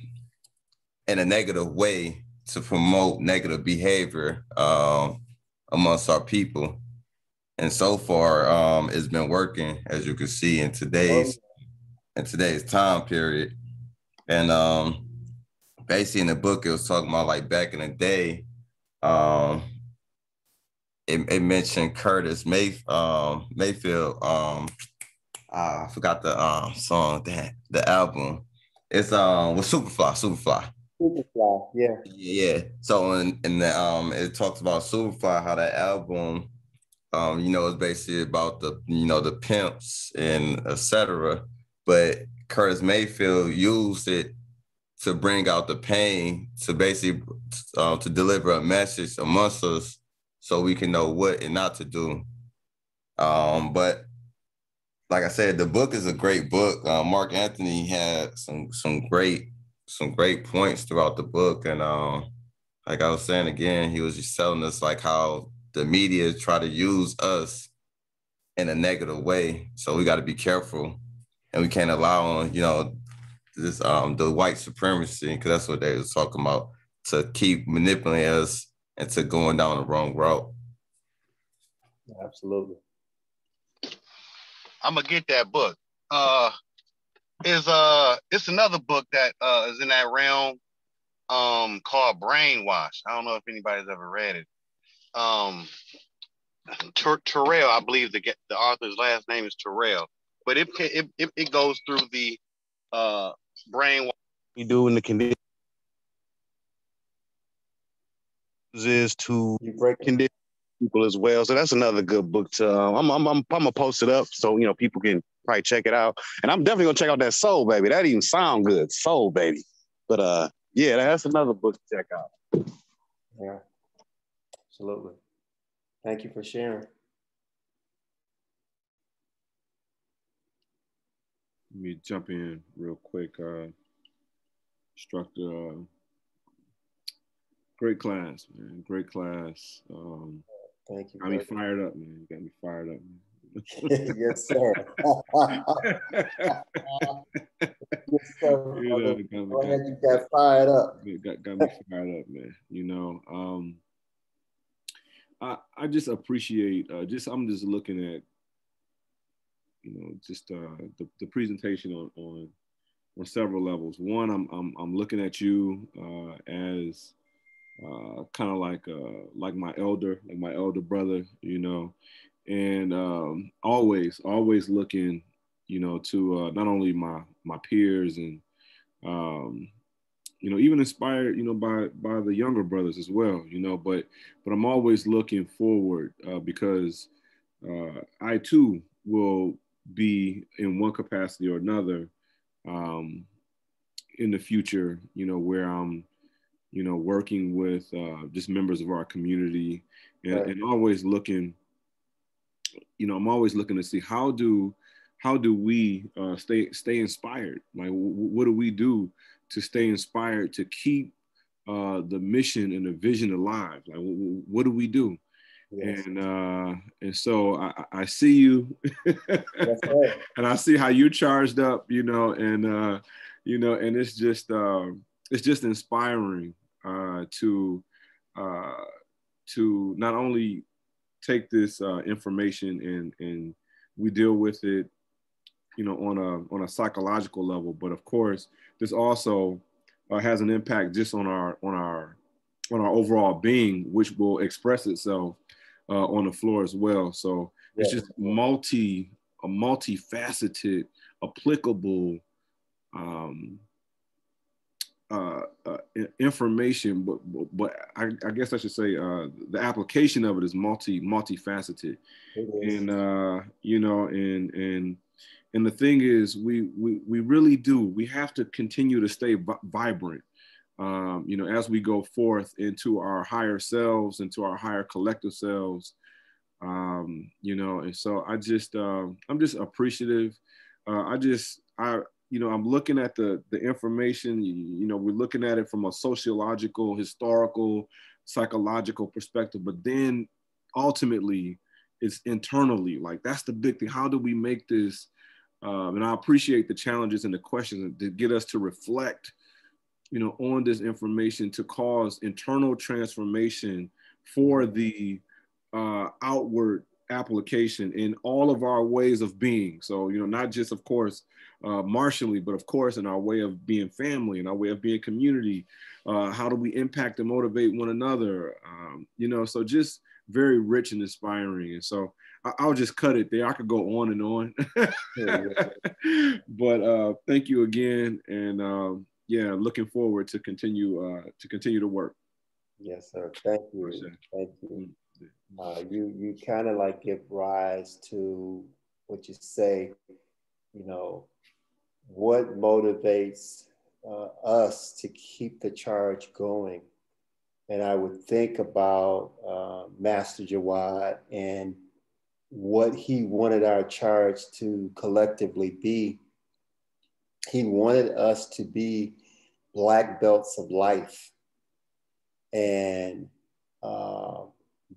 [SPEAKER 20] in a negative way to promote negative behavior um, amongst our people. And so far, um, it's been working, as you can see in today's in today's time period. And um, basically in the book, it was talking about like back in the day, um, it, it mentioned Curtis May, um, Mayfield. Um, uh, I forgot the um, song that the album. It's um with Superfly, Superfly.
[SPEAKER 1] Superfly, yeah.
[SPEAKER 20] Yeah. So in, in the um it talks about Superfly, how that album um, you know, it's basically about the, you know, the pimps and etc but Curtis Mayfield used it to bring out the pain, to basically uh, to deliver a message amongst us, so we can know what and not to do. Um, but like I said, the book is a great book. Uh, Mark Anthony had some some great some great points throughout the book, and um, like I was saying again, he was just telling us like how the media try to use us in a negative way. So we got to be careful and we can't allow on you know this um the white supremacy because that's what they was talking about to keep manipulating us into going down the wrong route.
[SPEAKER 1] Absolutely.
[SPEAKER 11] I'm gonna get that book. Uh, is uh, it's another book that uh is in that realm, um, called Brainwash. I don't know if anybody's ever read it. Um, Ter- Terrell, I believe the the author's last name is Terrell but it it, it, it goes through the uh, brain you do in the condition is to break condition people as well. So that's another good book to. Uh, I'm, I'm I'm I'm gonna post it up so you know people can probably check it out. And I'm definitely gonna check out that Soul Baby. That even sound good, Soul Baby. But uh, yeah, that's another book to check out.
[SPEAKER 1] Yeah, absolutely. Thank you for sharing.
[SPEAKER 7] Let me jump in real quick. Uh, instructor, uh, great class, man. Great class. Um,
[SPEAKER 1] Thank you.
[SPEAKER 7] Got me fired up, man. You got me fired up, man.
[SPEAKER 1] yes, sir. [LAUGHS] yes, sir. You, know, got me, got, you got fired up.
[SPEAKER 7] Got, got me fired up, man. You know, um, I I just appreciate. Uh, just I'm just looking at you know, just uh, the, the presentation on, on on several levels. One, I'm I'm, I'm looking at you uh, as uh, kind of like uh, like my elder, like my elder brother, you know, and um, always, always looking, you know, to uh, not only my my peers and um, you know, even inspired, you know, by by the younger brothers as well, you know. But but I'm always looking forward uh, because uh, I too will be in one capacity or another um, in the future, you know, where I'm, you know, working with uh, just members of our community and, right. and always looking, you know, I'm always looking to see how do how do we uh, stay stay inspired? Like, w- what do we do to stay inspired to keep uh, the mission and the vision alive? Like, w- what do we do? Yes. And uh, and so I, I see you, [LAUGHS] right. and I see how you charged up, you know, and uh, you know, and it's just uh, it's just inspiring uh, to uh, to not only take this uh, information and and we deal with it, you know, on a on a psychological level, but of course, this also uh, has an impact just on our on our on our overall being, which will express itself uh, on the floor as well. So yeah. it's just multi, a multifaceted, applicable um, uh, uh, information, but but I, I, guess I should say uh, the application of it is multi multifaceted, and uh, you know, and and and the thing is, we we we really do. We have to continue to stay vibrant um, you know, as we go forth into our higher selves, into our higher collective selves, um, you know, and so I just, um, I'm just appreciative. Uh, I just, I, you know, I'm looking at the the information. You, you know, we're looking at it from a sociological, historical, psychological perspective, but then ultimately, it's internally. Like that's the big thing. How do we make this? Um, and I appreciate the challenges and the questions to get us to reflect you know, on this information to cause internal transformation for the uh, outward application in all of our ways of being. So, you know, not just, of course, uh, martially, but of course, in our way of being family and our way of being community. Uh, how do we impact and motivate one another? Um, you know, so just very rich and inspiring. And so I- will just cut it there. I could go on and on. [LAUGHS] but uh, thank you again. And, um, yeah, looking forward to continue uh, to continue to work.
[SPEAKER 1] Yes, sir. Thank you. Thank you. Uh, you you kind of like give rise to what you say. You know, what motivates uh, us to keep the charge going, and I would think about uh, Master Jawad and what he wanted our charge to collectively be he wanted us to be black belts of life. And uh,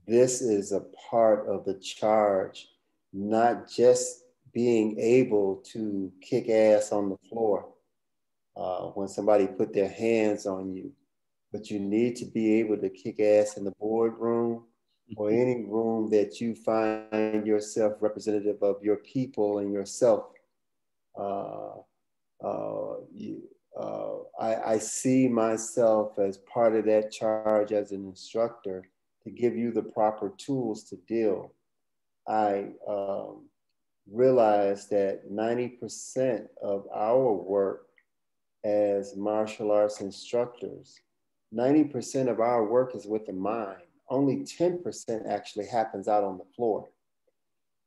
[SPEAKER 1] this is a part of the charge, not just being able to kick ass on the floor uh, when somebody put their hands on you, but you need to be able to kick ass in the boardroom or mm-hmm. any room that you find yourself representative of your people and yourself. Uh, uh, you, uh, I, I, see myself as part of that charge as an instructor to give you the proper tools to deal. I um, realize that 90% of our work as martial arts instructors, 90% of our work is with the mind. Only 10% actually happens out on the floor.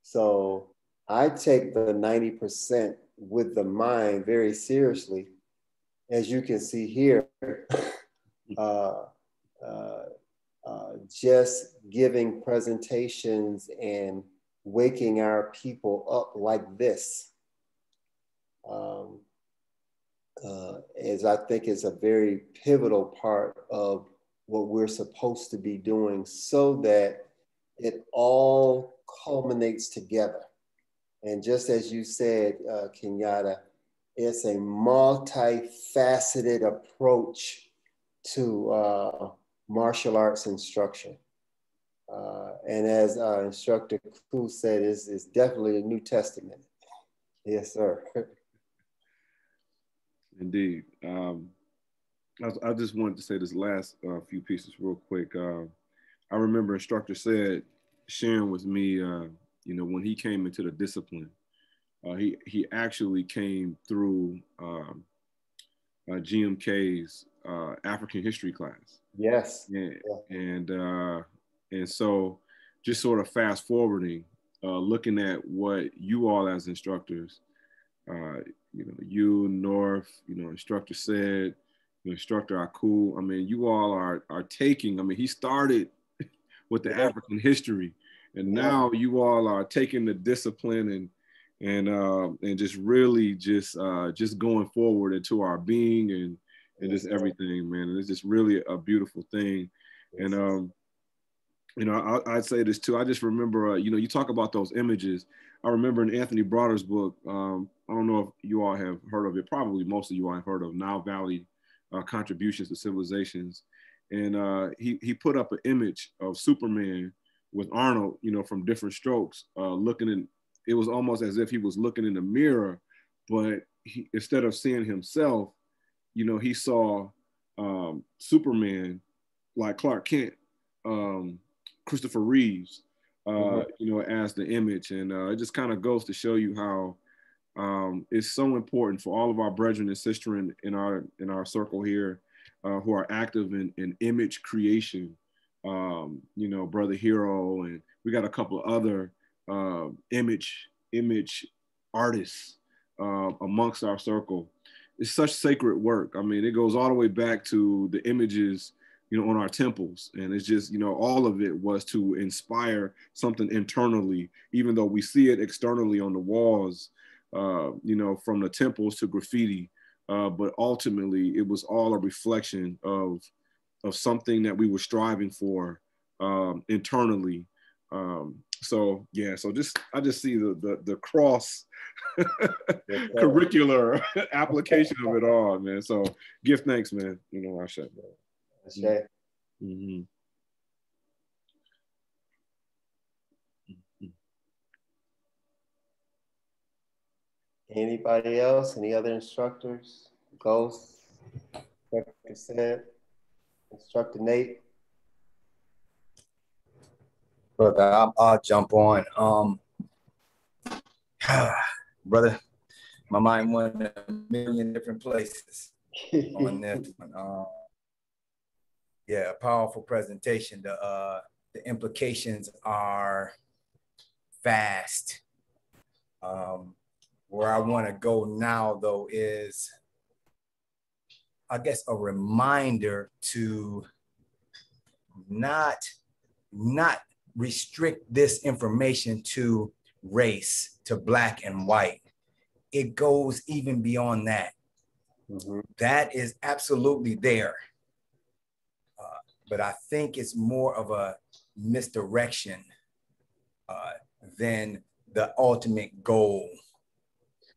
[SPEAKER 1] So I take the 90% with the mind very seriously. As you can see here, [COUGHS] uh, uh, uh, just giving presentations and waking our people up like this um, uh, is I think is a very pivotal part of what we're supposed to be doing so that it all culminates together. And just as you said, uh, Kenyatta, it's a multifaceted approach to uh, martial arts instruction. Uh, and as uh, instructor Koo said, is it's definitely a New Testament. Yes, sir. [LAUGHS]
[SPEAKER 7] Indeed. Um, I, I, just wanted to say this last uh, few pieces real quick. Uh, I remember instructor said, sharing with me uh, you know, when he came into the discipline, uh, he he actually came through um, uh, GMK's African history class.
[SPEAKER 1] Yes.
[SPEAKER 7] And yeah. and, uh, and so, just sort of fast forwarding, uh, looking at what you all as instructors, uh, you know, you North, you know, instructor said, instructor Aku. I mean, you all are are taking. I mean, he started [LAUGHS] with the yeah. African history, and now you all are taking the discipline and and uh, and just really just uh, just going forward into our being and and just everything, man. And it's just really a beautiful thing. And um, you know, I, would say this too. I just remember, uh, you know, you talk about those images. I remember in Anthony Browder's book. Um, I don't know if you all have heard of it. Probably most of you all have heard of Nile Valley uh, contributions to civilizations. And uh, he he put up an image of Superman with Arnold, you know, from different strokes, uh, looking in. It was almost as if he was looking in the mirror, but he, instead of seeing himself, you know, he saw um, Superman like Clark Kent, um, Christopher Reeves, uh, mm-hmm. you know, as the image, and uh, it just kind of goes to show you how um, it's so important for all of our brethren and sisters in, in our in our circle here uh, who are active in, in image creation. Um, you know, Brother Hero, and we got a couple of other uh, image image artists uh, amongst our circle it's such sacred work. I mean, it goes all the way back to the images, you know, on our temples. And it's just, you know, all of it was to inspire something internally, even though we see it externally on the walls, uh, you know, from the temples to graffiti. Uh, but ultimately, it was all a reflection of, of something that we were striving for um, internally. Um, so yeah, so just I just see the the, the cross [LAUGHS] curricular [LAUGHS] application of it all, man. So give thanks, man. You know, I said that.
[SPEAKER 1] That's right. Mm-hmm. Anybody else? Any other instructors? Ghost, Instructor said, Instructor Nate.
[SPEAKER 21] Brother, I'll, I'll jump on. Um, [SIGHS] brother, my mind went a million different places on this [LAUGHS] one. Um, yeah, a powerful presentation. The uh, the implications are vast. Um, where I want to go now, though, is I guess a reminder to not not restrict this information to race, to black and white. It goes even beyond that. Mm-hmm. that is absolutely there. Uh, but I think it's more of a misdirection uh, than the ultimate goal.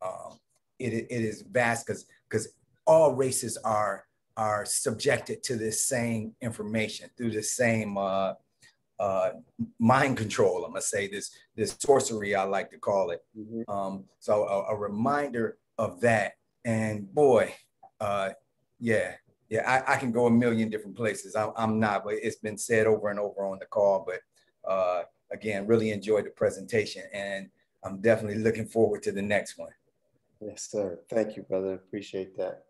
[SPEAKER 21] Um, it, it is vast because because all races are are subjected to this same information through the same uh, uh, mind control. I'm gonna say this this sorcery I like to call it. Mm-hmm. Um, so a, a, reminder of that. And boy, uh, yeah, yeah, I, I, can go a million different places. I'm, I'm, not, but it's been said over and over on the call. But uh, again, really enjoyed the presentation, and I'm definitely looking forward to the next one.
[SPEAKER 1] Yes, sir. Thank you, brother. Appreciate that.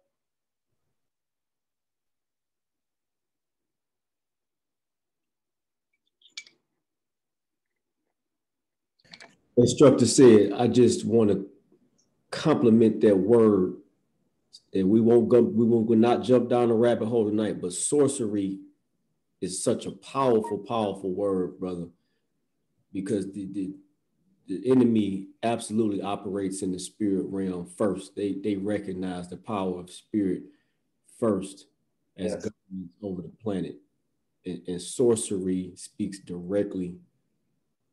[SPEAKER 18] Instructor said, I just want to compliment that word. And we won't go, we will not jump down a rabbit hole tonight, but sorcery is such a powerful, powerful word, brother, because the, the, the enemy absolutely operates in the spirit realm first. They they recognize the power of spirit first as yes. government over the planet. And, and sorcery speaks directly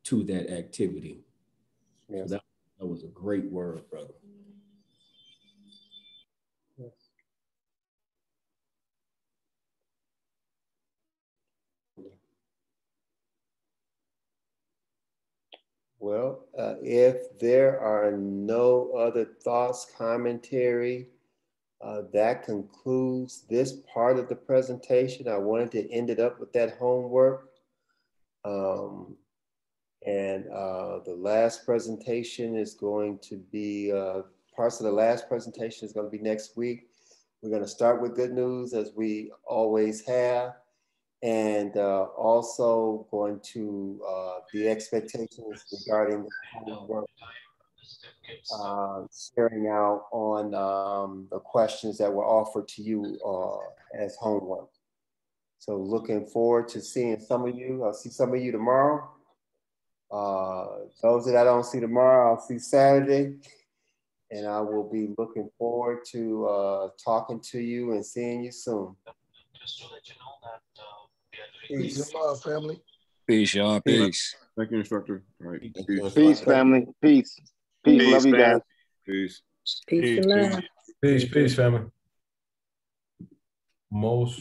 [SPEAKER 18] to that activity. Yes. So that, that was a great word, brother. Yes.
[SPEAKER 1] Well, uh, if there are no other thoughts, commentary, uh, that concludes this part of the presentation. I wanted to end it up with that homework. Um, And uh, the last presentation is going to be, uh, parts of the last presentation is going to be next week. We're going to start with good news as we always have. And uh, also going to uh, the expectations regarding the homework, uh, sharing out on um, the questions that were offered to you uh, as homework. So looking forward to seeing some of you. I'll see some of you tomorrow. Uh, those that I don't see tomorrow, I'll see Saturday. And I will be looking forward to uh, talking to you and seeing you soon.
[SPEAKER 6] Peace and love, family.
[SPEAKER 2] Peace, y'all. Peace.
[SPEAKER 7] Thank you, instructor. All right. Peace,
[SPEAKER 14] Peace family. Peace. Peace.
[SPEAKER 7] Peace,
[SPEAKER 14] Love you guys.
[SPEAKER 7] Peace.
[SPEAKER 22] Peace and love. Peace, peace, family. Most